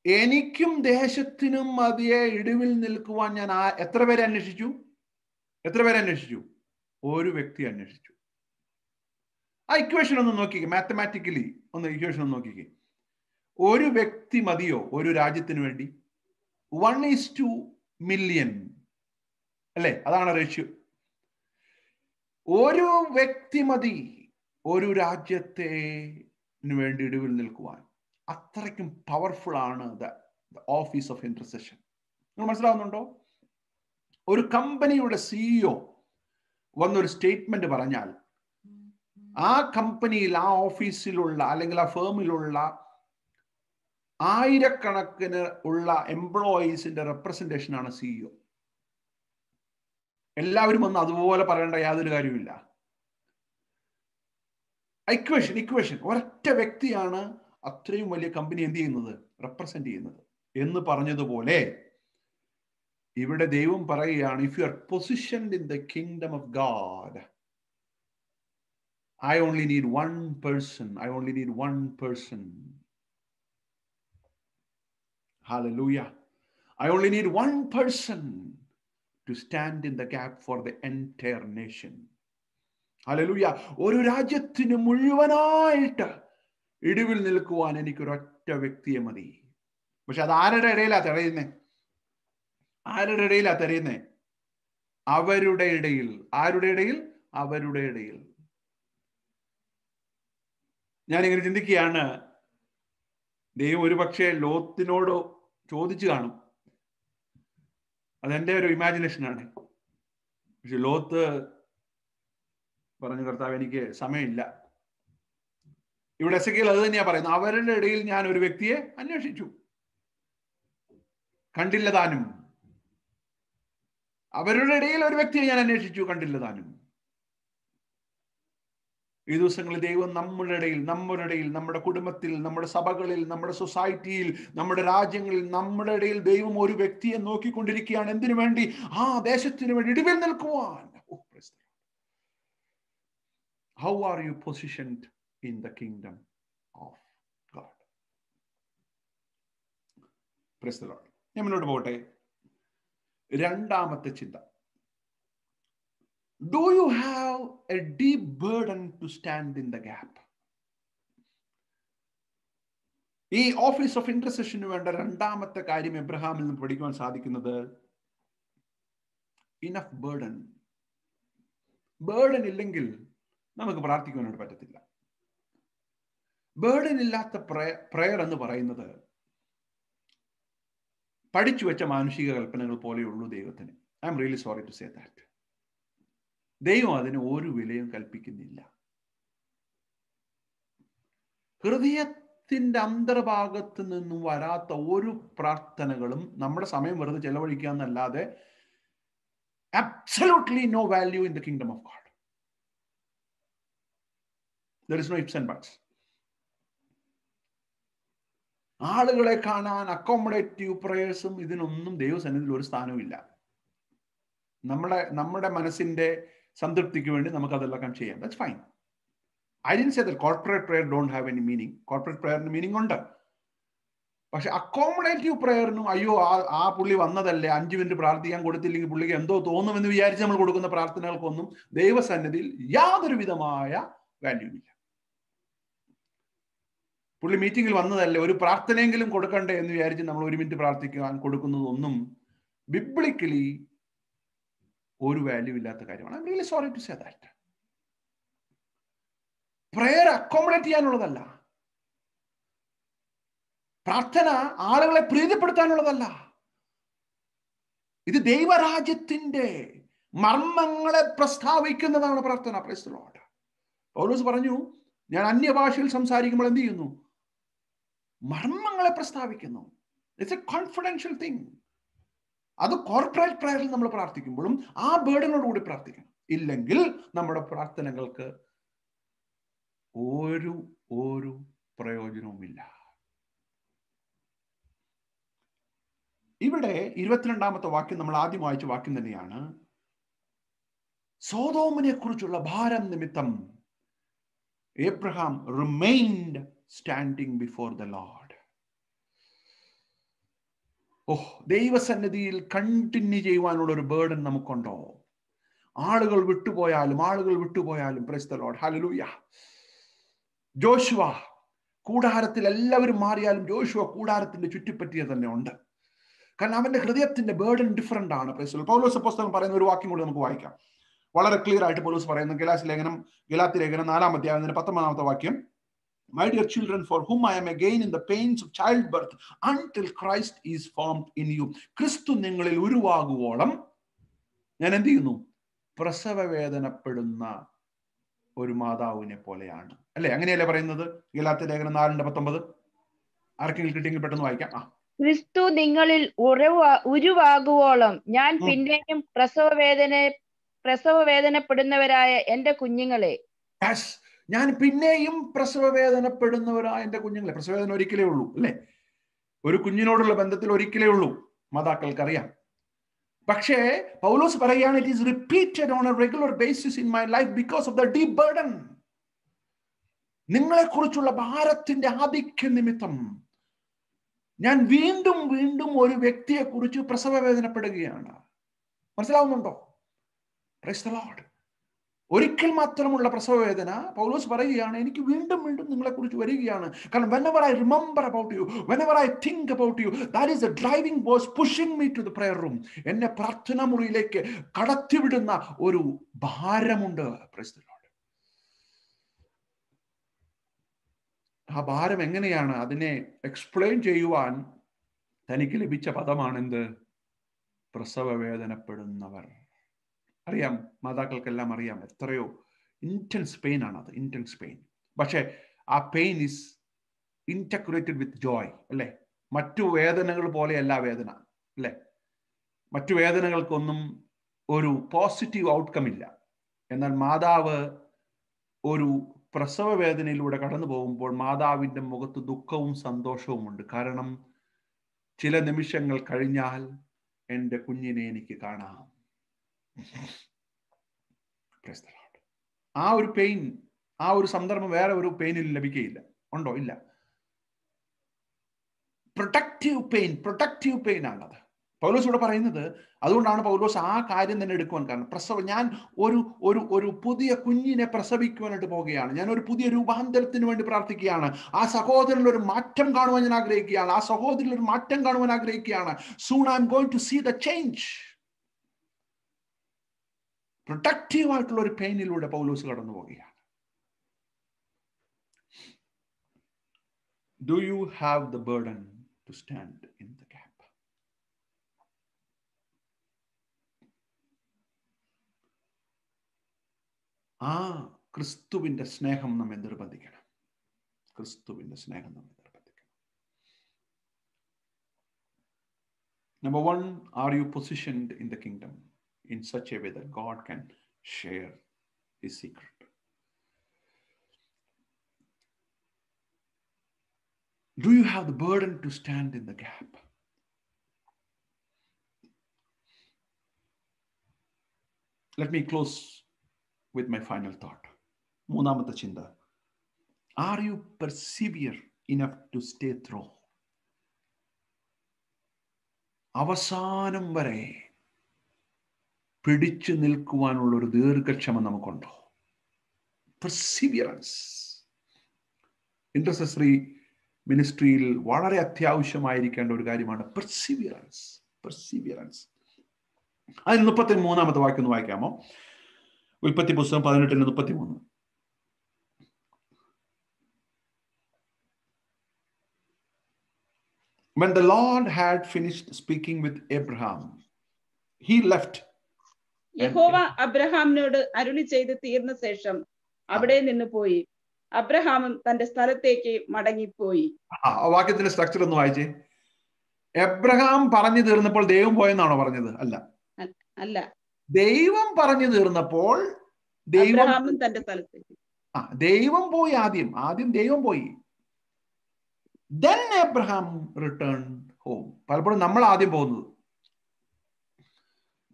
എനിക്കും ദേശത്തിനും മതിയെ ഇടിവിൽ നിൽക്കുവാൻ ഞാൻ ആ- എത്ര പേരെ അന്വേഷിച്ചു? എത്ര പേരെ അന്വേഷിച്ചു? ഒരു വ്യക്തി അന്വേഷിച്ചു. ആ ഇക്വേഷൻ ഒന്ന് നോക്കിക്കേ മാത്തമാറ്റിക്കലി ഒന്ന് ഇക്വേഷൻ ഒന്ന് നോക്കിക്കേ. ഒരു വ്യക്തി മതിയോ ഒരു രാജ്യത്തിന് വേണ്ടി? വൺ ഈസ് ടു മില്യൺ അല്ലേ? അതാണ് റേഷ്യോ ഒരു വ്യക്തി മതി ഒരു രാജ്യത്തെ വേണ്ടി ഇടിവിൽ നിൽക്കുവാൻ. അത്രയ്ക്കും പവർഫുൾ ആണ് ദ ഓഫീസ് ഓഫ് ഇന്റർസെഷൻ നിങ്ങൾ മനസ്സിലാവുന്നുണ്ടോ? ഒരു കമ്പനിയുടെ സിഇഒ വന്നൊരു സ്റ്റേറ്റ്മെന്റ് പറഞ്ഞാൽ ആ കമ്പനിയിൽ ആ ഓഫീസിലുള്ള അല്ലെങ്കിൽ ആ ഫേമിലുള്ള ആയിരക്കണക്കിന് ഉള്ള എംപ്ലോയീസിന്റെ റെപ്രസെന്റേഷൻ ആണ് സിഇഒ എല്ലാവരും വന്ന് അതുപോലെ പറയേണ്ട യാതൊരു കാര്യമില്ല ഇക്വേഷൻ ഇക്വേഷൻ ഒരൊറ്റ വ്യക്തിയാണ് അത്രയും വലിയ കമ്പനി എന്ത് ചെയ്യുന്നത്? റെപ്രസെന്റ് ചെയ്യുന്നത്. എന്ന് പറഞ്ഞതുപോലെ ഇവിടെ ദൈവം പറയുകയാണ് if you are position in the kingdom of God I only need one person I only need one person hallelujah I only need one person to stand in the gap for the entire nation hallelujah ഒരു രാജ്യത്തിന് മുഴുവനായിട്ട് ഇടിവിൽ നിൽക്കുവാൻ എനിക്കൊരൊറ്റ വ്യക്തിയെ മതി. പക്ഷെ അത് ആരുടെ ഇടയിലാ തെരയുന്നേ? ആരുടെ ഇടയിലാ തെരയുന്നേ? അവരുടെ ഇടയിൽ. ആരുടെ ഇടയിൽ? അവരുടെ ഇടയിൽ. ഞാനിങ്ങനെ ചിന്തിക്കുകയാണ്. ദൈവം ഒരു പക്ഷേ ലോത്തിനോട് ചോദിച്ചു കാണും. അതെന്റെ ഒരു ഇമാജിനേഷനാണ് പക്ഷെ ലോത്ത് പറഞ്ഞു കർത്താവ് എനിക്ക് സമയമില്ല. ഇവിടെ എസ് അത് തന്നെയാ പറയുന്നത്. അവരുടെ ഇടയിൽ ഞാൻ ഒരു വ്യക്തിയെ അന്വേഷിച്ചു. കണ്ടില്ല താനും. അവരുടെ ഇടയിൽ ഒരു വ്യക്തിയെ ഞാൻ അന്വേഷിച്ചു കണ്ടില്ല താനും. ഈ ദിവസങ്ങളിൽ ദൈവം നമ്മുടെ ഇടയിൽ നമ്മുടെ ഇടയിൽ നമ്മുടെ കുടുംബത്തിൽ നമ്മുടെ സഭകളിൽ നമ്മുടെ സൊസൈറ്റിയിൽ നമ്മുടെ രാജ്യങ്ങളിൽ നമ്മുടെ ഇടയിൽ ദൈവം ഒരു വ്യക്തിയെ നോക്കിക്കൊണ്ടിരിക്കുകയാണ്. എന്തിനു വേണ്ടി? ആ ദേശത്തിന് വേണ്ടി ഇടിവിൽ നിൽക്കുവാൻ. How are you positioned in the kingdom of God ഞാൻ മുന്നോട്ട് പോകട്ടെ? രണ്ടാമത്തെ ചിന്ത. Do you have a deep burden to stand in the gap ഈ ഓഫീസ് ഓഫ് ഇന്റർസെഷന് വേണ്ട രണ്ടാമത്തെ കാര്യം എബ്രഹാമിൽ നിന്ന് പഠിക്കുവാൻ സാധിക്കുന്നത് ഇനഫ് ബേർഡൻ ബേർഡൻ ഇല്ലെങ്കിൽ നമുക്ക് പ്രാർത്ഥിക്കുവാനായിട്ട് പറ്റത്തില്ല. ബേർഡൻ ഇല്ലാത്ത പ്രയർ എന്ന് പറയുന്നത് പഠിച്ചു വെച്ച മാനുഷിക കൽപ്പനകൾ പോലെയുള്ളൂ ദൈവത്തിന്. I am really sorry to say that ദൈവം അതിന് ഒരു വിലയും കൽപ്പിക്കുന്നില്ല. ഹൃദയത്തിന്റെ അന്തർഭാഗത്ത് നിന്നും വരാത്ത ഒരു പ്രാർത്ഥനകളും നമ്മുടെ സമയം വെറുതെ ചെലവഴിക്കുക എന്നല്ലാതെ absolutely no value in the kingdom of God there is no ifs and buts ആളുകളെ കാണാൻ അക്കോമഡേറ്റീവ് പ്രേയേഴ്സും ഇതിനൊന്നും ദൈവസന്നിധിയിൽ ഒരു സ്ഥാനവുമില്ല നമ്മുടെ നമ്മുടെ മനസ്സിന്റെ സംതൃപ്തിക്ക് വേണ്ടി നമുക്ക് അതെല്ലാം ചെയ്യാം that's fine I didn't say the corporate prayer don't have any meaning corporate പ്രെയറിന് meaning ഉണ്ട്. പക്ഷെ അക്കോമഡേറ്റീവ് പ്രയറിനും അയ്യോ ആ ആ പുള്ളി വന്നതല്ലേ അഞ്ചു മിനിറ്റ് പ്രാർത്ഥിക്കാൻ കൊടുത്തില്ലെങ്കിൽ പുള്ളിക്ക് എന്തോ തോന്നുമെന്ന് വിചാരിച്ച് നമ്മൾ കൊടുക്കുന്ന പ്രാർത്ഥനകൾക്കൊന്നും ദൈവസന്നിധിയിൽ യാതൊരു വിധമായ വാല്യൂ ഇല്ല. പുള്ളി മീറ്റിംഗിൽ വന്നതല്ലേ ഒരു പ്രാർത്ഥനയെങ്കിലും കൊടുക്കണ്ടേ എന്ന് വിചാരിച്ച് നമ്മൾ ഒരു മിനിറ്റ് പ്രാർത്ഥിക്കാൻ കൊടുക്കുന്നതൊന്നും ബിബ്ലിക്കലി ഒരു വാല്യൂ ഇല്ലാത്ത കാര്യമാണ്. Really sorry to say that prayer accommodate ചെയ്യാനുള്ളതല്ല. പ്രാർത്ഥന ആളുകളെ പ്രീതിപ്പെടുത്താനുള്ളതല്ല. ഇത് ദൈവരാജ്യത്തിന്റെ മർമ്മങ്ങളെ പ്രസ്താവിക്കുന്നതാണ് പ്രാർത്ഥന. പ്രസ്തലോട്ട് പൗലോസ് പറഞ്ഞു ഞാൻ അന്യഭാഷയിൽ സംസാരിക്കുമ്പോൾ എന്ത് ചെയ്യുന്നു? മർമ്മങ്ങളെ പ്രസ്താവിക്കുന്നു. ഇറ്റ്സ് എ കോൺഫിഡൻഷ്യൽ തിങ് അത് കോർപ്പറേറ്റ് പ്രയറിൽ നമ്മൾ പ്രാർത്ഥിക്കുമ്പോഴും ആ ബേർഡനോട് കൂടി പ്രാർത്ഥിക്കണം. ഇല്ലെങ്കിൽ നമ്മുടെ പ്രാർത്ഥനകൾക്ക് ഒരു ഒരു പ്രയോജനവുമില്ല. ഇവിടെ ഇരുപത്തിരണ്ടാമത്തെ വാക്യം നമ്മൾ ആദ്യം വായിച്ച വാക്യം തന്നെയാണ്. സോതോമിനെ കുറിച്ചുള്ള ഭാരം നിമിത്തം Abraham remind standing before the lord oh ദൈവസന്നിധിയിൽ കണ്ടിന്യൂ ചെയ്യുവാനുള്ള ഒരു ബേർഡൻ നമുക്കുണ്ടോ? ആളുകൾ വിട്ടുപോയാലും ആളുകൾ വിട്ടുപോയാലും പ്രൈസ് ലോഡ് ഹലലൂയ ജോഷുവ കൂടാരത്തിൽ എല്ലാവരും മാറിയാലും ജോഷുവ കൂടാരത്തിന്റെ ചുറ്റിപ്പറ്റിയ തന്നെ ഉണ്ട്. കാരണം അവന്റെ ഹൃദയത്തിന്റെ ബേർഡൻ ഡിഫറെന്റ് ആണ് പ്രൈസ് പൗലോസ് പുസ്തകം പറയുന്ന ഒരു വാക്യം കൂടി നമുക്ക് വായിക്കാം. വളരെ ക്ലിയർ ആയിട്ട് പൗലോസ് പറയുന്നു. ഗലാസ് ലേഖനം ഗലാത്തി ലേഖനം നാലാം അധ്യായത്തിന്റെ പത്തൊമ്പതാമത്തെ വാക്യം. My dear children, for whom I am again in the pains of childbirth until Christ is formed in you. ക്രിസ്തു നിങ്ങളിൽ ഉരുവാകുവോളം ഞാൻ എന്ത് ചെയ്യുന്നു? പ്രസവ വേദനപ്പെടുന്ന ഒരു മാതാവിനെ പോലെയാണ്. അല്ലെ? അങ്ങനെയല്ലേ പറയുന്നത്? ഗലാത്തി ലേഖനം നാലിന്റെ പത്തൊമ്പത്. ആർക്കെങ്കിലും കിട്ടിയെങ്കിൽ പെട്ടെന്ന് വായിക്കാം. ആ. ക്രിസ്തു നിങ്ങളിൽ ഉരുവാകുവോളം ഞാൻ. പിന്നെയും പ്രസവ വേദന പ്രസവ വേദനപ്പെടുന്നവരായ എന്റെ കുഞ്ഞുങ്ങളെ. Yes. ഞാൻ പിന്നെയും പ്രസവവേദനപ്പെടുന്നവരാ എന്റെ കുഞ്ഞുങ്ങളെ. പ്രസവവേദന ഒരിക്കലേ ഉള്ളൂ അല്ലേ? ഒരു കുഞ്ഞിനോടുള്ള ബന്ധത്തിൽ ഒരിക്കലേ ഉള്ളൂ മാതാക്കൾക്കറിയാം. പക്ഷേ പൗലോസ് പറയുകയാണ് it is repeated on a regular basis in my life because of the deep burden നിങ്ങളെക്കുറിച്ചുള്ള ഭാരത്തിന്റെ ആധിക്യ നിമിത്തം ഞാൻ വീണ്ടും വീണ്ടും ഒരു വ്യക്തിയെക്കുറിച്ച് പ്രസവ വേദനപ്പെടുകയാണ് മനസ്സിലാവുന്നുണ്ടോ? Praise the Lord. ഒരിക്കൽ മാത്രമുള്ള പ്രസവ വേദന പൗലോസ് പറയുകയാണ് എനിക്ക് വീണ്ടും വീണ്ടും നിങ്ങളെ കുറിച്ച് വരികയാണ്. കാരണം whenever I remember about you whenever I think about you that is a driving force pushing me to the prayer room എന്നെ പ്രാർത്ഥന മുറിയിലേക്ക് കടത്തിവിടുന്ന ഒരു ഭാരമുണ്ട്. Lord. ആ ഭാരം എങ്ങനെയാണ്? അതിനെ എക്സ്പ്ലെയിൻ ചെയ്യുവാൻ തനിക്ക് ലഭിച്ച പദമാണെന്ത്? പ്രസവ വേദനപ്പെടുന്നവർ അറിയാം മാതാക്കൾക്കെല്ലാം അറിയാം. എത്രയോ ഇന്റൻസ് പെയിൻ ആണ് അത് ഇന്റൻസ് പെയിൻ പക്ഷേ ആ pain is integrated with joy അല്ലേ? മറ്റു വേദനകൾ പോലെയല്ല വേദന അല്ലേ? മറ്റു വേദനകൾക്കൊന്നും ഒരു പോസിറ്റീവ് ഔട്ട്കം ഇല്ല. എന്നാൽ മാതാവ് ഒരു പ്രസവ വേദനയിലൂടെ കടന്നു പോകുമ്പോൾ മാതാവിന്റെ മുഖത്ത് ദുഃഖവും സന്തോഷവും ഉണ്ട്. കാരണം ചില നിമിഷങ്ങൾ കഴിഞ്ഞാൽ എന്റെ കുഞ്ഞിനെ എനിക്ക് കാണാം. ആ ഒരു പെയിൻ ആ ഒരു സന്ദർഭം വേറെ ഒരു പെയിനിൽ ലഭിക്കുകയില്ല ഉണ്ടോ? ഇല്ല. പ്രൊട്ടക്റ്റീവ് പെയിൻ പ്രൊട്ടക്റ്റീവ് പെയിൻ ആണത്. പൗലോസ് ഇവിടെ പറയുന്നത് അതുകൊണ്ടാണ് പൗലോസ് ആ കാര്യം തന്നെ എടുക്കുവാൻ കാരണം. പ്രസവ ഞാൻ ഒരു ഒരു ഒരു പുതിയ കുഞ്ഞിനെ പ്രസവിക്കുവാനായിട്ട് പോവുകയാണ്. ഞാൻ ഒരു പുതിയ രൂപാന്തരത്തിന് വേണ്ടി പ്രാർത്ഥിക്കുകയാണ്. ആ സഹോദരനിൽ ഒരു മാറ്റം കാണുവാൻ ഞാൻ ആഗ്രഹിക്കുകയാണ്. ആ സഹോദരനിൽ ഒരു മാറ്റം കാണുവാൻ ആഗ്രഹിക്കുകയാണ്. Soon I am going to see the change protective ആയിട്ടുള്ള ഒരു പെയിനിലൂടെ പൗലോസ് കടന്നു പോവുകയാണ്. Do you have the burden to stand in the gap ആ ക്രിസ്തുവിന്റെ സ്നേഹം നമ്മെ നിർബന്ധിക്കണം ക്രിസ്തുവിന്റെ സ്നേഹം നമ്മെ നിർബന്ധിക്കണം number one are you positioned in the kingdom in such a way that God can share his secret. Do you have the burden to stand in the gap? Let me close with my final thought. മൂന്നാമത്തെ ചിന്ത are you persevere enough to stay through അവസാനം വരെ പിടിച്ചു നിൽക്കുവാനുള്ള ഒരു ദീർഘക്ഷമ നമുക്കുണ്ടോ? Perseverance ഇൻട്രസസറി മിനിസ്ട്രിയിൽ വളരെ അത്യാവശ്യമായിരിക്കേണ്ട ഒരു കാര്യമാണ് Perseverance Perseverance അതിന് മുപ്പത്തി മൂന്നാമത്തെ വാക്യം ഒന്ന് വായിക്കാമോ? ഉൽപ്പത്തി പുസ്തകം പതിനെട്ടിന് മുപ്പത്തി മൂന്ന്. When the Lord had finished speaking with Abraham, he left യഹോവ അബ്രഹാമിനോട് അരുളി ചെയ്ത് തീർന്ന ശേഷം അവിടെ നിന്ന് പോയി. അബ്രഹാമും തന്റെ സ്ഥലത്തേക്ക് മടങ്ങിപ്പോയി. വാക്യത്തിന്റെ സ്ട്രക്ചർ ഒന്ന് വായിച്ചേ. എബ്രഹാം പറഞ്ഞു തീർന്നപ്പോൾ ദൈവം പോയെന്നാണോ പറഞ്ഞത്? അല്ല. അല്ല. ദൈവം പറഞ്ഞു തീർന്നപ്പോൾ ദൈവം തന്റെ സ്ഥലത്തേക്ക്. ആ ദൈവം പോയി ആദ്യം. ആദ്യം ദൈവം പോയി. ദെൻ എബ്രഹാം റിട്ടേൺ ഹോം പലപ്പോഴും നമ്മൾ ആദ്യം പോകുന്നത്.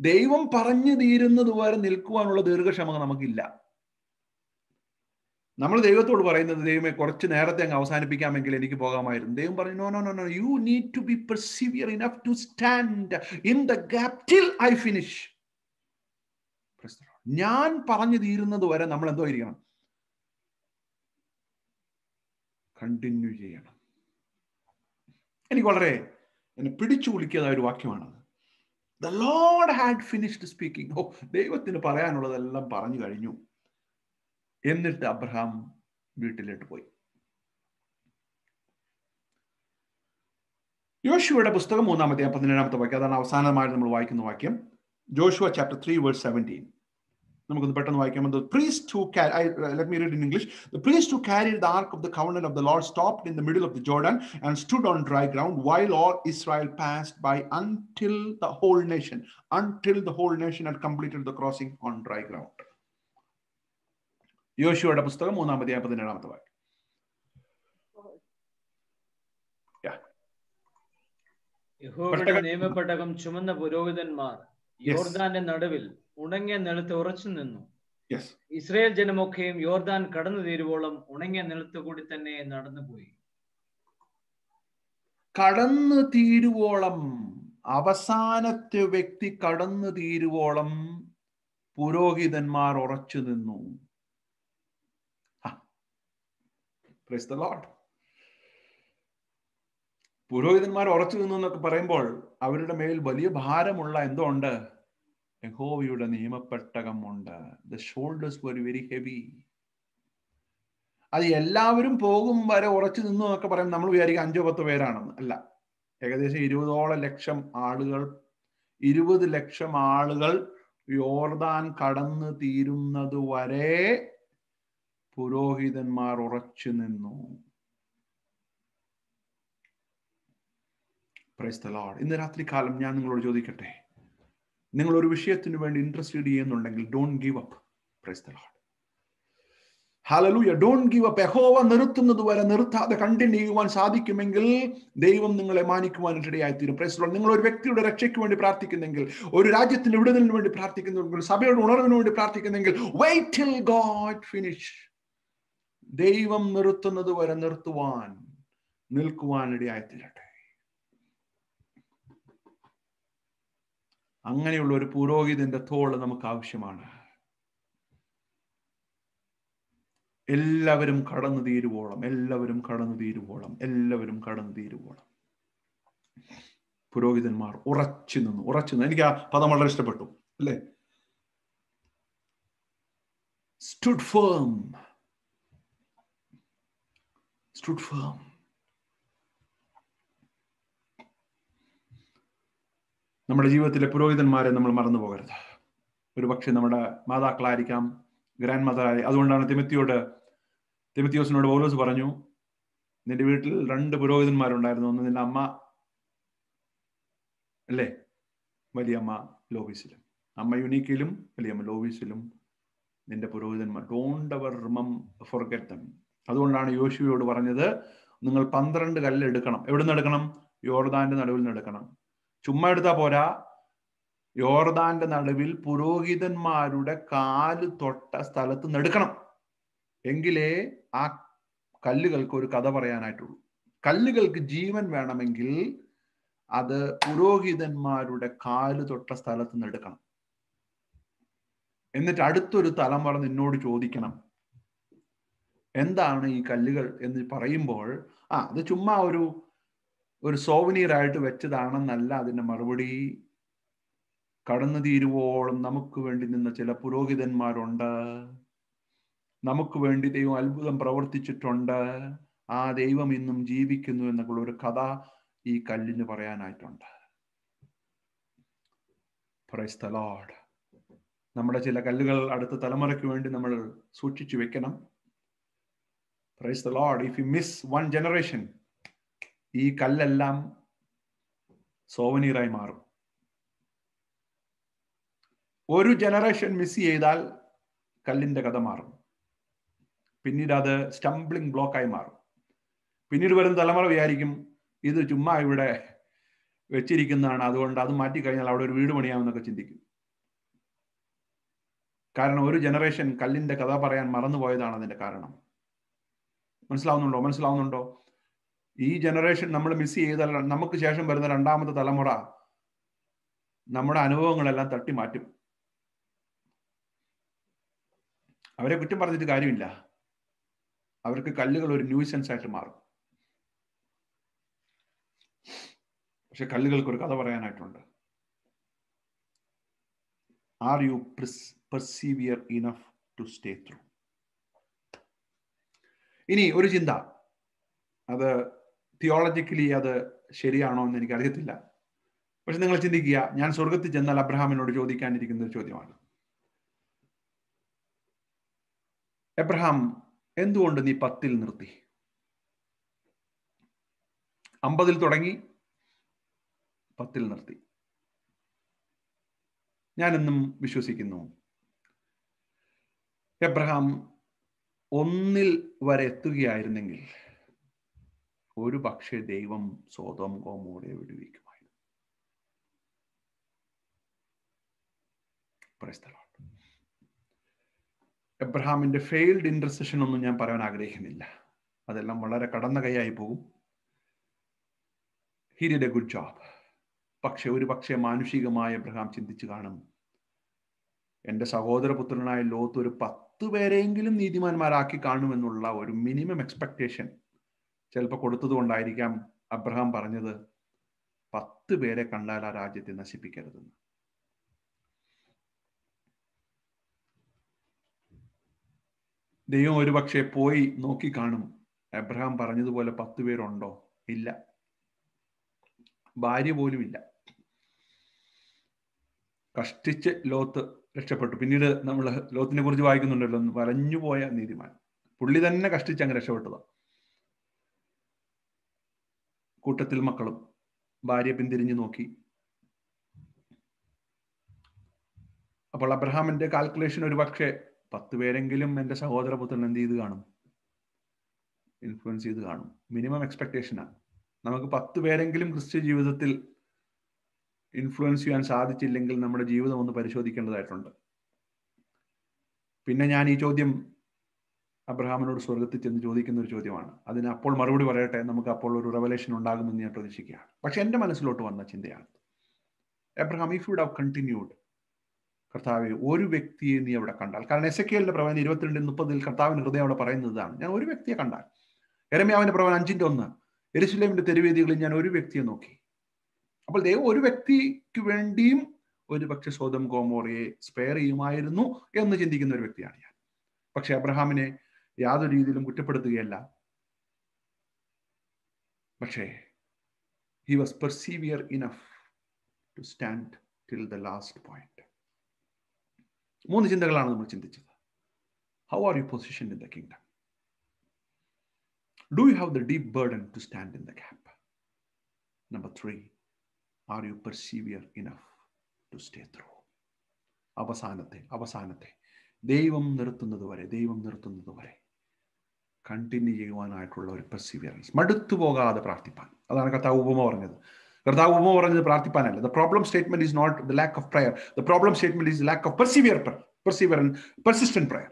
ദൈവം പറഞ്ഞു തീരുന്നത് വരെ നിൽക്കുവാനുള്ള ദീർഘക്ഷമ നമുക്കില്ല. നമ്മൾ ദൈവത്തോട് പറയുന്നത് ദൈവമേ കുറച്ച് നേരത്തെ അങ്ങ് അവസാനിപ്പിക്കാമെങ്കിൽ എനിക്ക് പോകാമായിരുന്നു. ദൈവം പറഞ്ഞു no no no no you need to be persevere enough to stand in the gap till I finish ഞാൻ പറഞ്ഞു തീരുന്നത് വരെ നമ്മൾ എന്തോ ഇരിക്കണം. കണ്ടിന്യൂ ചെയ്യണം. എനിക്ക് വളരെ എന്നെ പിടിച്ചു കുളിക്കിയതായ ഒരു വാക്യമാണത്. The Lord had finished speaking oh ദൈവത്തിന് പറയാനുള്ളതെല്ലാം പറഞ്ഞു കഴിഞ്ഞു. എന്നിട്ട് അബ്രഹാം വീട്ടിലോട്ട് പോയി. യോശുവയുടെ പുസ്തകം മൂന്നാമത്തെ പതിനേഴാമത്തെ വാക്യം. അതാണ് അവസാനമായിട്ട് നമ്മൾ വായിക്കുന്ന വാക്യം. Joshua chapter three verse seventeen നമുക്കൊന്ന് പെട്ടെന്ന് വായിക്കാം car- I, uh, let me read in english the priest who carried the ark of the covenant of the lord stopped in the middle of the jordan and stood on dry ground while all israel passed by until the whole nation until the whole nation had completed the crossing on dry ground യോശുവയുടെ പുസ്തകം മൂന്നാമത്തെ പതിനേഴാമത്തെ വാക്യം യഹോവയുടെ പെട്ടകം- നിയമപ്പെട്ടകം ചുമന്ന പുരോഹിതന്മാർ. യോർദാന്റെ നടുവിൽ ഉണങ്ങിയ നിലത്ത് ഉറച്ചു നിന്നു. ഇസ്രയേൽ ജനമൊക്കെയും യോർദാൻ കടന്നു തീരുവോളം ഉണങ്ങിയ നിലത്ത് കൂടി തന്നെ നടന്നുപോയി കടന്നു തീരുവോളം അവസാനത്തെ വ്യക്തി കടന്നു തീരുവോളം പുരോഹിതന്മാർ ഉറച്ചു നിന്നു. Praise the Lord. പുരോഹിതന്മാർ ഉറച്ചു നിന്നു എന്നൊക്കെ പറയുമ്പോൾ അവരുടെ മേൽ വലിയ ഭാരമുള്ള എന്തോ ഉണ്ട് യഹോവയുടെ നിയമപ്പെട്ടകമുണ്ട്. The shoulders were very heavy അത് എല്ലാവരും പോകും വരെ ഉറച്ചു നിന്നു എന്നൊക്കെ പറയും നമ്മൾ വിചാരിക്കും അഞ്ചോ പത്തോ പേരാണെന്ന് അല്ല ഏകദേശം ഇരുപതോളം ലക്ഷം ആളുകൾ ഇരുപത് ലക്ഷം ആളുകൾ യോർദാൻ കടന്നു തീരുന്നത് വരെ പുരോഹിതന്മാർ ഉറച്ചു നിന്നു. Lord. ഇന്ന് രാത്രി കാലം ഞാൻ നിങ്ങളോട് ചോദിക്കട്ടെ? നിങ്ങൾ ഒരു വിഷയത്തിന് വേണ്ടി ഇൻട്രസ്റ്റഡ് ചെയ്യുന്നുണ്ടെങ്കിൽ don't give up praise the hallelujah don't give up എഹോവ നിർത്തുന്നത് വരെ നിർത്താതെ കണ്ടിന്യൂ ചെയ്യുവാൻ സാധിക്കുമെങ്കിൽ ദൈവം നിങ്ങളെ മാനിക്കുവാനായിട്ട് ഇടയായിത്തീരും. പ്രൈസ് ലോർഡ് നിങ്ങൾ ഒരു വ്യക്തിയുടെ രക്ഷയ്ക്ക് വേണ്ടി പ്രാർത്ഥിക്കുന്നെങ്കിൽ ഒരു രാജ്യത്തിന്റെ വിടുതലിന് വേണ്ടി പ്രാർത്ഥിക്കുന്നെങ്കിൽ സഭയുടെ ഉണർവിന് വേണ്ടി പ്രാർത്ഥിക്കുന്നെങ്കിൽ വെയിറ്റ് ഗോഡ് ഫിനിഷ് ദൈവം നിർത്തുന്നത് വരെ നിർത്തുവാൻ നിൽക്കുവാൻ ഇടയായിത്തീരട്ടെ. അങ്ങനെയുള്ള ഒരു പുരോഹിതന്റെ തോൾ നമുക്ക് ആവശ്യമാണ്. എല്ലാവരും കടന്നു തീരുവോളം എല്ലാവരും കടന്നു തീരുവോളം എല്ലാവരും കടന്നു തീരുവോളം. പുരോഹിതന്മാർ ഉറച്ചു നിന്നു. ഉറച്ചു നിന്നു. എനിക്ക് ആ പദം വളരെ ഇഷ്ടപ്പെട്ടു അല്ലേ? സ്റ്റുഡ് ഫേം സ്റ്റുഡ് ഫേം നമ്മുടെ ജീവിതത്തിലെ പുരോഹിതന്മാരെ നമ്മൾ മറന്നു പോകരുത്. ഒരു പക്ഷെ നമ്മുടെ മാതാക്കളായിരിക്കാം ഗ്രാൻഡ് മദറായി അതുകൊണ്ടാണ് തിമത്തിയോട് തിമത്തിയോസിനോട് പൗലോസ് പറഞ്ഞു നിന്റെ വീട്ടിൽ രണ്ട് പുരോഹിതന്മാരുണ്ടായിരുന്നു. ഒന്ന് നിന്റെ അമ്മ അല്ലേ? വലിയമ്മ ലോവീസിലും. അമ്മ യുനീക്കിലും വലിയമ്മ ലോവീസിലും നിന്റെ പുരോഹിതന്മാർ. ഡോണ്ട് അവർ റിമം ഫോർഗെറ്റ് ദം അതുകൊണ്ടാണ് യോശുവയോട് പറഞ്ഞത് നിങ്ങൾ പന്ത്രണ്ട് കല്ല് എടുക്കണം. എവിടെ നിന്ന് എടുക്കണം? യോർദാന്റെ നടുവിൽ നിന്ന് എടുക്കണം. ചുമ്മാ എടുത്താ പോരാ. യോർദാന്റെ നടുവിൽ പുരോഹിതന്മാരുടെ കാൽ തൊട്ട സ്ഥലത്ത് നെടുക്കണം എങ്കിലേ ആ കല്ലുകൾക്ക് ഒരു കഥ പറയാനായിട്ടുള്ളൂ. കല്ലുകൾക്ക് ജീവൻ വേണമെങ്കിൽ അത് പുരോഹിതന്മാരുടെ കാൽ തൊട്ട സ്ഥലത്ത് നെടുക്കണം എന്നിട്ട് അടുത്തൊരു തലമുറ നിന്നോട് ചോദിക്കണം. എന്താണ് ഈ കല്ലുകൾ എന്ന് പറയുമ്പോൾ ആ അത് ചുമ്മാ ഒരു ഒരു സോവനീർ ആയിട്ട് വെച്ചതാണെന്നല്ല അതിന്റെ മറുപടി. കടന്നു തീരുവോളം നമുക്ക് വേണ്ടി നിന്ന ചില പുരോഹിതന്മാരുണ്ട്. നമുക്ക് വേണ്ടി ദൈവം അത്ഭുതം പ്രവർത്തിച്ചിട്ടുണ്ട്. ആ ദൈവം ഇന്നും ജീവിക്കുന്നു എന്നുള്ള ഒരു കഥ ഈ കല്ലിന് പറയാനായിട്ടുണ്ട്. ലോർഡ് നമ്മുടെ ചില കല്ലുകൾ അടുത്ത തലമുറയ്ക്ക് വേണ്ടി നമ്മൾ സൂക്ഷിച്ചു വെക്കണം. Praise the Lord if you miss one generation ഈ കല്ലെല്ലാം സോവനീറായി മാറും. ഒരു ജനറേഷൻ മിസ് ചെയ്താൽ കല്ലിന്റെ കഥ മാറും. പിന്നീട് അത് സ്റ്റംബ്ലിംഗ് ബ്ലോക്കായി മാറും. പിന്നീട് വരുന്ന തലമുറ വിചാരിക്കും ഇത് ചുമ്മാ ഇവിടെ വെച്ചിരിക്കുന്നതാണ്. അതുകൊണ്ട് അത് മാറ്റി കഴിഞ്ഞാൽ അവിടെ ഒരു വീട് പണിയാമെന്നൊക്കെ ചിന്തിക്കും. കാരണം ഒരു ജനറേഷൻ കല്ലിന്റെ കഥ പറയാൻ മറന്നുപോയതാണ് അതിന്റെ കാരണം. മനസ്സിലാവുന്നുണ്ടോ? മനസ്സിലാവുന്നുണ്ടോ? ഈ ജനറേഷൻ നമ്മൾ മിസ് ചെയ്ത നമുക്ക് ശേഷം വരുന്ന രണ്ടാമത്തെ തലമുറ നമ്മുടെ അനുഭവങ്ങളെല്ലാം തട്ടി മാറ്റും. അവരെ കുറ്റം പറഞ്ഞിട്ട് കാര്യമില്ല. അവർക്ക് കല്ലുകൾ ഒരു ന്യൂസെൻസ് ആയിട്ട് മാറും. പക്ഷെ കല്ലുകൾക്ക് ഒരു കഥ പറയാനായിട്ടുണ്ട്. Are you persevere enough to stay through ഇനി ഒരു ചിന്ത. അത് തിയോളജിക്കലി അത് ശരിയാണോ എന്ന് എനിക്ക് അറിയത്തില്ല പക്ഷെ നിങ്ങൾ ചിന്തിക്കുക ഞാൻ സ്വർഗത്തിൽ ചെന്നാൽ അബ്രഹാമിനോട് ചോദിക്കാനിരിക്കുന്ന ഒരു ചോദ്യമാണ്. എബ്രഹാം എന്തുകൊണ്ട് നീ പത്തിൽ നിർത്തി? അമ്പതിൽ തുടങ്ങി പത്തിൽ നിർത്തി. ഞാനെന്നും വിശ്വസിക്കുന്നു. എബ്രഹാം ഒന്നിൽ വരെ എത്തുകയായിരുന്നെങ്കിൽ ഒരു പക്ഷേ ദൈവം സ്വതം കോമോടെ വിടുവിക്കുമായിരുന്നു. എബ്രഹാമിന്റെ ഫെയിൽഡ് ഇന്റർസെഷൻ ഒന്നും ഞാൻ പറയാൻ ആഗ്രഹിക്കുന്നില്ല. അതെല്ലാം വളരെ കടന്ന കൈയായി പോകും. ഹി എ ഗുഡ് ജോബ് പക്ഷെ ഒരു പക്ഷേ മാനുഷികമായി എബ്രഹാം ചിന്തിച്ചു കാണും. എന്റെ സഹോദരപുത്രനായ ലോത്ത് ഒരു പത്ത് പേരെങ്കിലും നീതിമാന്മാരാക്കി കാണുമെന്നുള്ള ഒരു മിനിമം എക്സ്പെക്ടേഷൻ ചിലപ്പോൾ കൊടുത്തത് കൊണ്ടായിരിക്കാം അബ്രഹാം പറഞ്ഞത് പത്ത് പേരെ കണ്ടാൽ ആ രാജ്യത്തെ നശിപ്പിക്കരുതെന്ന്. ദൈവം ഒരുപക്ഷെ പോയി നോക്കി കാണും. അബ്രഹാം പറഞ്ഞതുപോലെ പത്ത് പേരുണ്ടോ? ഇല്ല. ഭാര്യ പോലും ഇല്ല. കഷ്ടിച്ച് ലോത്ത് രക്ഷപ്പെട്ടു. പിന്നീട് നമ്മൾ ലോത്തിനെ കുറിച്ച് വായിക്കുന്നുണ്ടല്ലോ വലഞ്ഞുപോയ നീതിമാൻ. പുള്ളി തന്നെ കഷ്ടിച്ച് അങ്ങ് രക്ഷപ്പെട്ടതാ. കൂട്ടത്തിൽ മക്കളും ഭാര്യ പിന്തിരിഞ്ഞു നോക്കി. അപ്പോൾ അബ്രഹാമിന്റെ കാൽക്കുലേഷൻ ഒരു പക്ഷേ പത്ത് പേരെങ്കിലും എന്റെ സഹോദരപുത്രൻ എന്ത് ചെയ്ത് കാണും? ഇൻഫ്ലുവൻസ് ചെയ്ത് കാണും. മിനിമം എക്സ്പെക്ടേഷനാണ് നമുക്ക് പത്ത് പേരെങ്കിലും ക്രിസ്ത്യ ജീവിതത്തിൽ ഇൻഫ്ലുവൻസ് ചെയ്യാൻ സാധിച്ചില്ലെങ്കിൽ നമ്മുടെ ജീവിതം ഒന്ന് പരിശോധിക്കേണ്ടതായിട്ടുണ്ട്. പിന്നെ ഞാൻ ഈ ചോദ്യം അബ്രഹാമിനോട് സ്വർഗത്തിൽ ചെന്ന് ചോദിക്കുന്ന ഒരു ചോദ്യമാണ്. അതിന് അപ്പോൾ മറുപടി പറയട്ടെ നമുക്ക് അപ്പോൾ ഒരു റെവലേഷൻ ഉണ്ടാകുമെന്ന് ഞാൻ പ്രതീക്ഷിക്കുകയാണ്. പക്ഷെ എന്റെ മനസ്സിലോട്ട് വന്ന ചിന്തയാണ്. Abraham if you'd have continued കർത്താവ് ഒരു വ്യക്തിയെ നീ അവിടെ കണ്ടാൽ കാരണം എസ് എ പ്രവചനം ഇരുപത്തിരണ്ടിൽ മുപ്പതിൽ കർത്താവിന് ഹൃദയം അവിടെ പറയുന്നതാണ് ഞാൻ ഒരു വ്യക്തിയെ കണ്ടാൽ. എരമ്യാവിന്റെ പ്രവചനം അഞ്ചിന്റെ ഒന്ന് എരുസലേമിന്റെ തെരുവേദികളിൽ ഞാൻ ഒരു വ്യക്തിയെ നോക്കി. അപ്പോൾ ദൈവം ഒരു വ്യക്തിക്ക് വേണ്ടിയും ഒരു പക്ഷെ സ്വതം കോമോറിയെ സ്പെയർ ചെയ്യുമായിരുന്നു എന്ന് ചിന്തിക്കുന്ന ഒരു വ്യക്തിയാണ് ഞാൻ. പക്ഷെ അബ്രഹാമിനെ യാതൊരു രീതിയിലും കുറ്റപ്പെടുത്തുകയല്ല. പക്ഷേ he was persevere enough to stand till the last point മൂന്ന് ചിന്തകളാണ് നമ്മൾ ചിന്തിച്ചത്. How are you position in the kingdom do you have the deep burden to stand in the gap number three are you persevere enough to stay through അവസാനത്തെ അവസാനത്തെ. ദൈവം നിർത്തുന്നത് വരെ ദൈവം നിർത്തുന്നത് വരെ. കണ്ടിന്യൂ ചെയ്യുവാനായിട്ടുള്ള ഒരു പെർസിവിയറൻസ് മടുത്തു പോകാതെ പ്രാർത്ഥിപ്പാൻ. അതാണ് കർത്താവ് ഉപമ പറഞ്ഞത്. കർത്താവ് ഉപമ പറഞ്ഞത് പ്രാർത്ഥിപ്പാനല്ല. The problem statement is not the lack of prayer the problem statement is lack of persevere persevere persistent prayer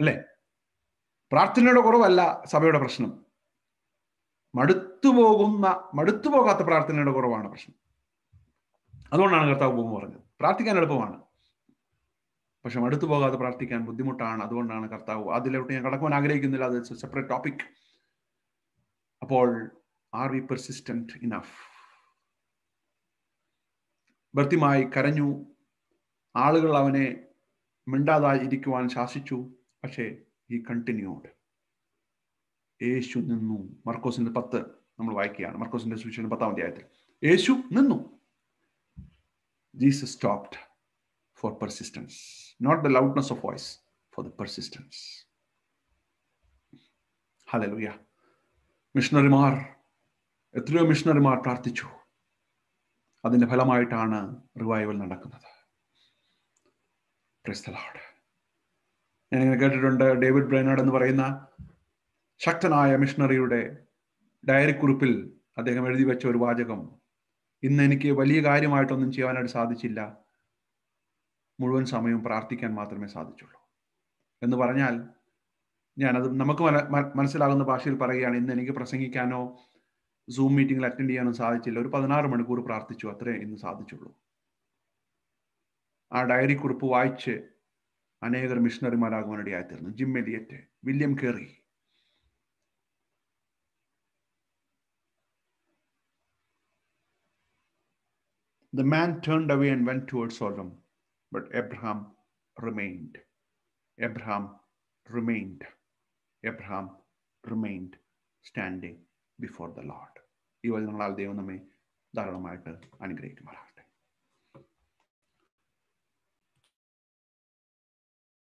അല്ലേ? പ്രാർത്ഥനയുടെ കുറവല്ല സഭയുടെ പ്രശ്നം. മടുത്തു പോകുന്ന മടുത്തു പോകാത്ത പ്രാർത്ഥനയുടെ കുറവാണ് പ്രശ്നം. അതുകൊണ്ടാണ് കർത്താവ് ഉപമ പറഞ്ഞത്. പ്രാർത്ഥിക്കാൻ എളുപ്പമാണ്. പക്ഷെ അടുത്തു പോകാതെ പ്രാർത്ഥിക്കാൻ ബുദ്ധിമുട്ടാണ്. അതുകൊണ്ടാണ് കർത്താവ് അതിലോട്ട് ഞാൻ കടക്കുവാൻ ആഗ്രഹിക്കുന്നില്ല. അത് സെപ്പറേറ്റ് ടോപ്പിക് അപ്പോൾ ആർ വി പെർസിസ്റ്റന്റ് ഇനഫ് ഭർത്തിമായി കരഞ്ഞു. ആളുകൾ അവനെ മിണ്ടാതായി ഇരിക്കുവാൻ ശാസിച്ചു. പക്ഷേ ഈ കണ്ടിന്യൂഡ് യേശു നിന്നു. മർക്കോസിന്റെ പത്ത് നമ്മൾ വായിക്കുകയാണ്. മർക്കോസിന്റെ സുവിശേഷം പത്താം അധ്യായത്തിൽ. യേശു നിന്നു. Jesus stopped for persistence, not the loudness of voice, for the persistence. Hallelujah മിഷണറിമാർ എത്രയോ മിഷണറിമാർ പ്രാർത്ഥിച്ചു. അതിന്റെ ഫലമായിട്ടാണ് റിവൈവൽ നടക്കുന്നത്. ഞാനിങ്ങനെ കേട്ടിട്ടുണ്ട് ഡേവിഡ് ബ്രൈനാഡ് എന്ന് പറയുന്ന ശക്തനായ മിഷണറിയുടെ ഡയറി കുറിപ്പിൽ അദ്ദേഹം എഴുതി വെച്ച ഒരു വാചകം ഇന്ന് എനിക്ക് വലിയ കാര്യമായിട്ടൊന്നും ചെയ്യാനായിട്ട് സാധിച്ചില്ല. മുഴുവൻ സമയവും പ്രാർത്ഥിക്കാൻ മാത്രമേ സാധിച്ചുള്ളൂ. എന്ന് പറഞ്ഞാൽ ഞാനത് നമുക്ക് മനസ്സിലാകുന്ന ഭാഷയിൽ പറയുകയാണ് ഇന്ന് എനിക്ക് പ്രസംഗിക്കാനോ സൂം മീറ്റിംഗിൽ അറ്റൻഡ് ചെയ്യാനോ സാധിച്ചില്ല. ഒരു പതിനാറ് മണിക്കൂർ പ്രാർത്ഥിച്ചു അത്രേ ഇന്ന് സാധിച്ചുള്ളൂ. ആ ഡയറി കുറിപ്പ് വായിച്ച് അനേകർ മിഷണറിമാരാകുവാനിടയായിത്തീർന്നു Jim Elliot William Carey. The man turned away and went towards Sodom. But Abraham remained. Abraham remained. Abraham remained standing before the Lord. ഈ വചനങ്ങളാൽ ദൈവം നമ്മെ ധാരാളമായിട്ട് അനുഗ്രഹിക്കുമാറാണ്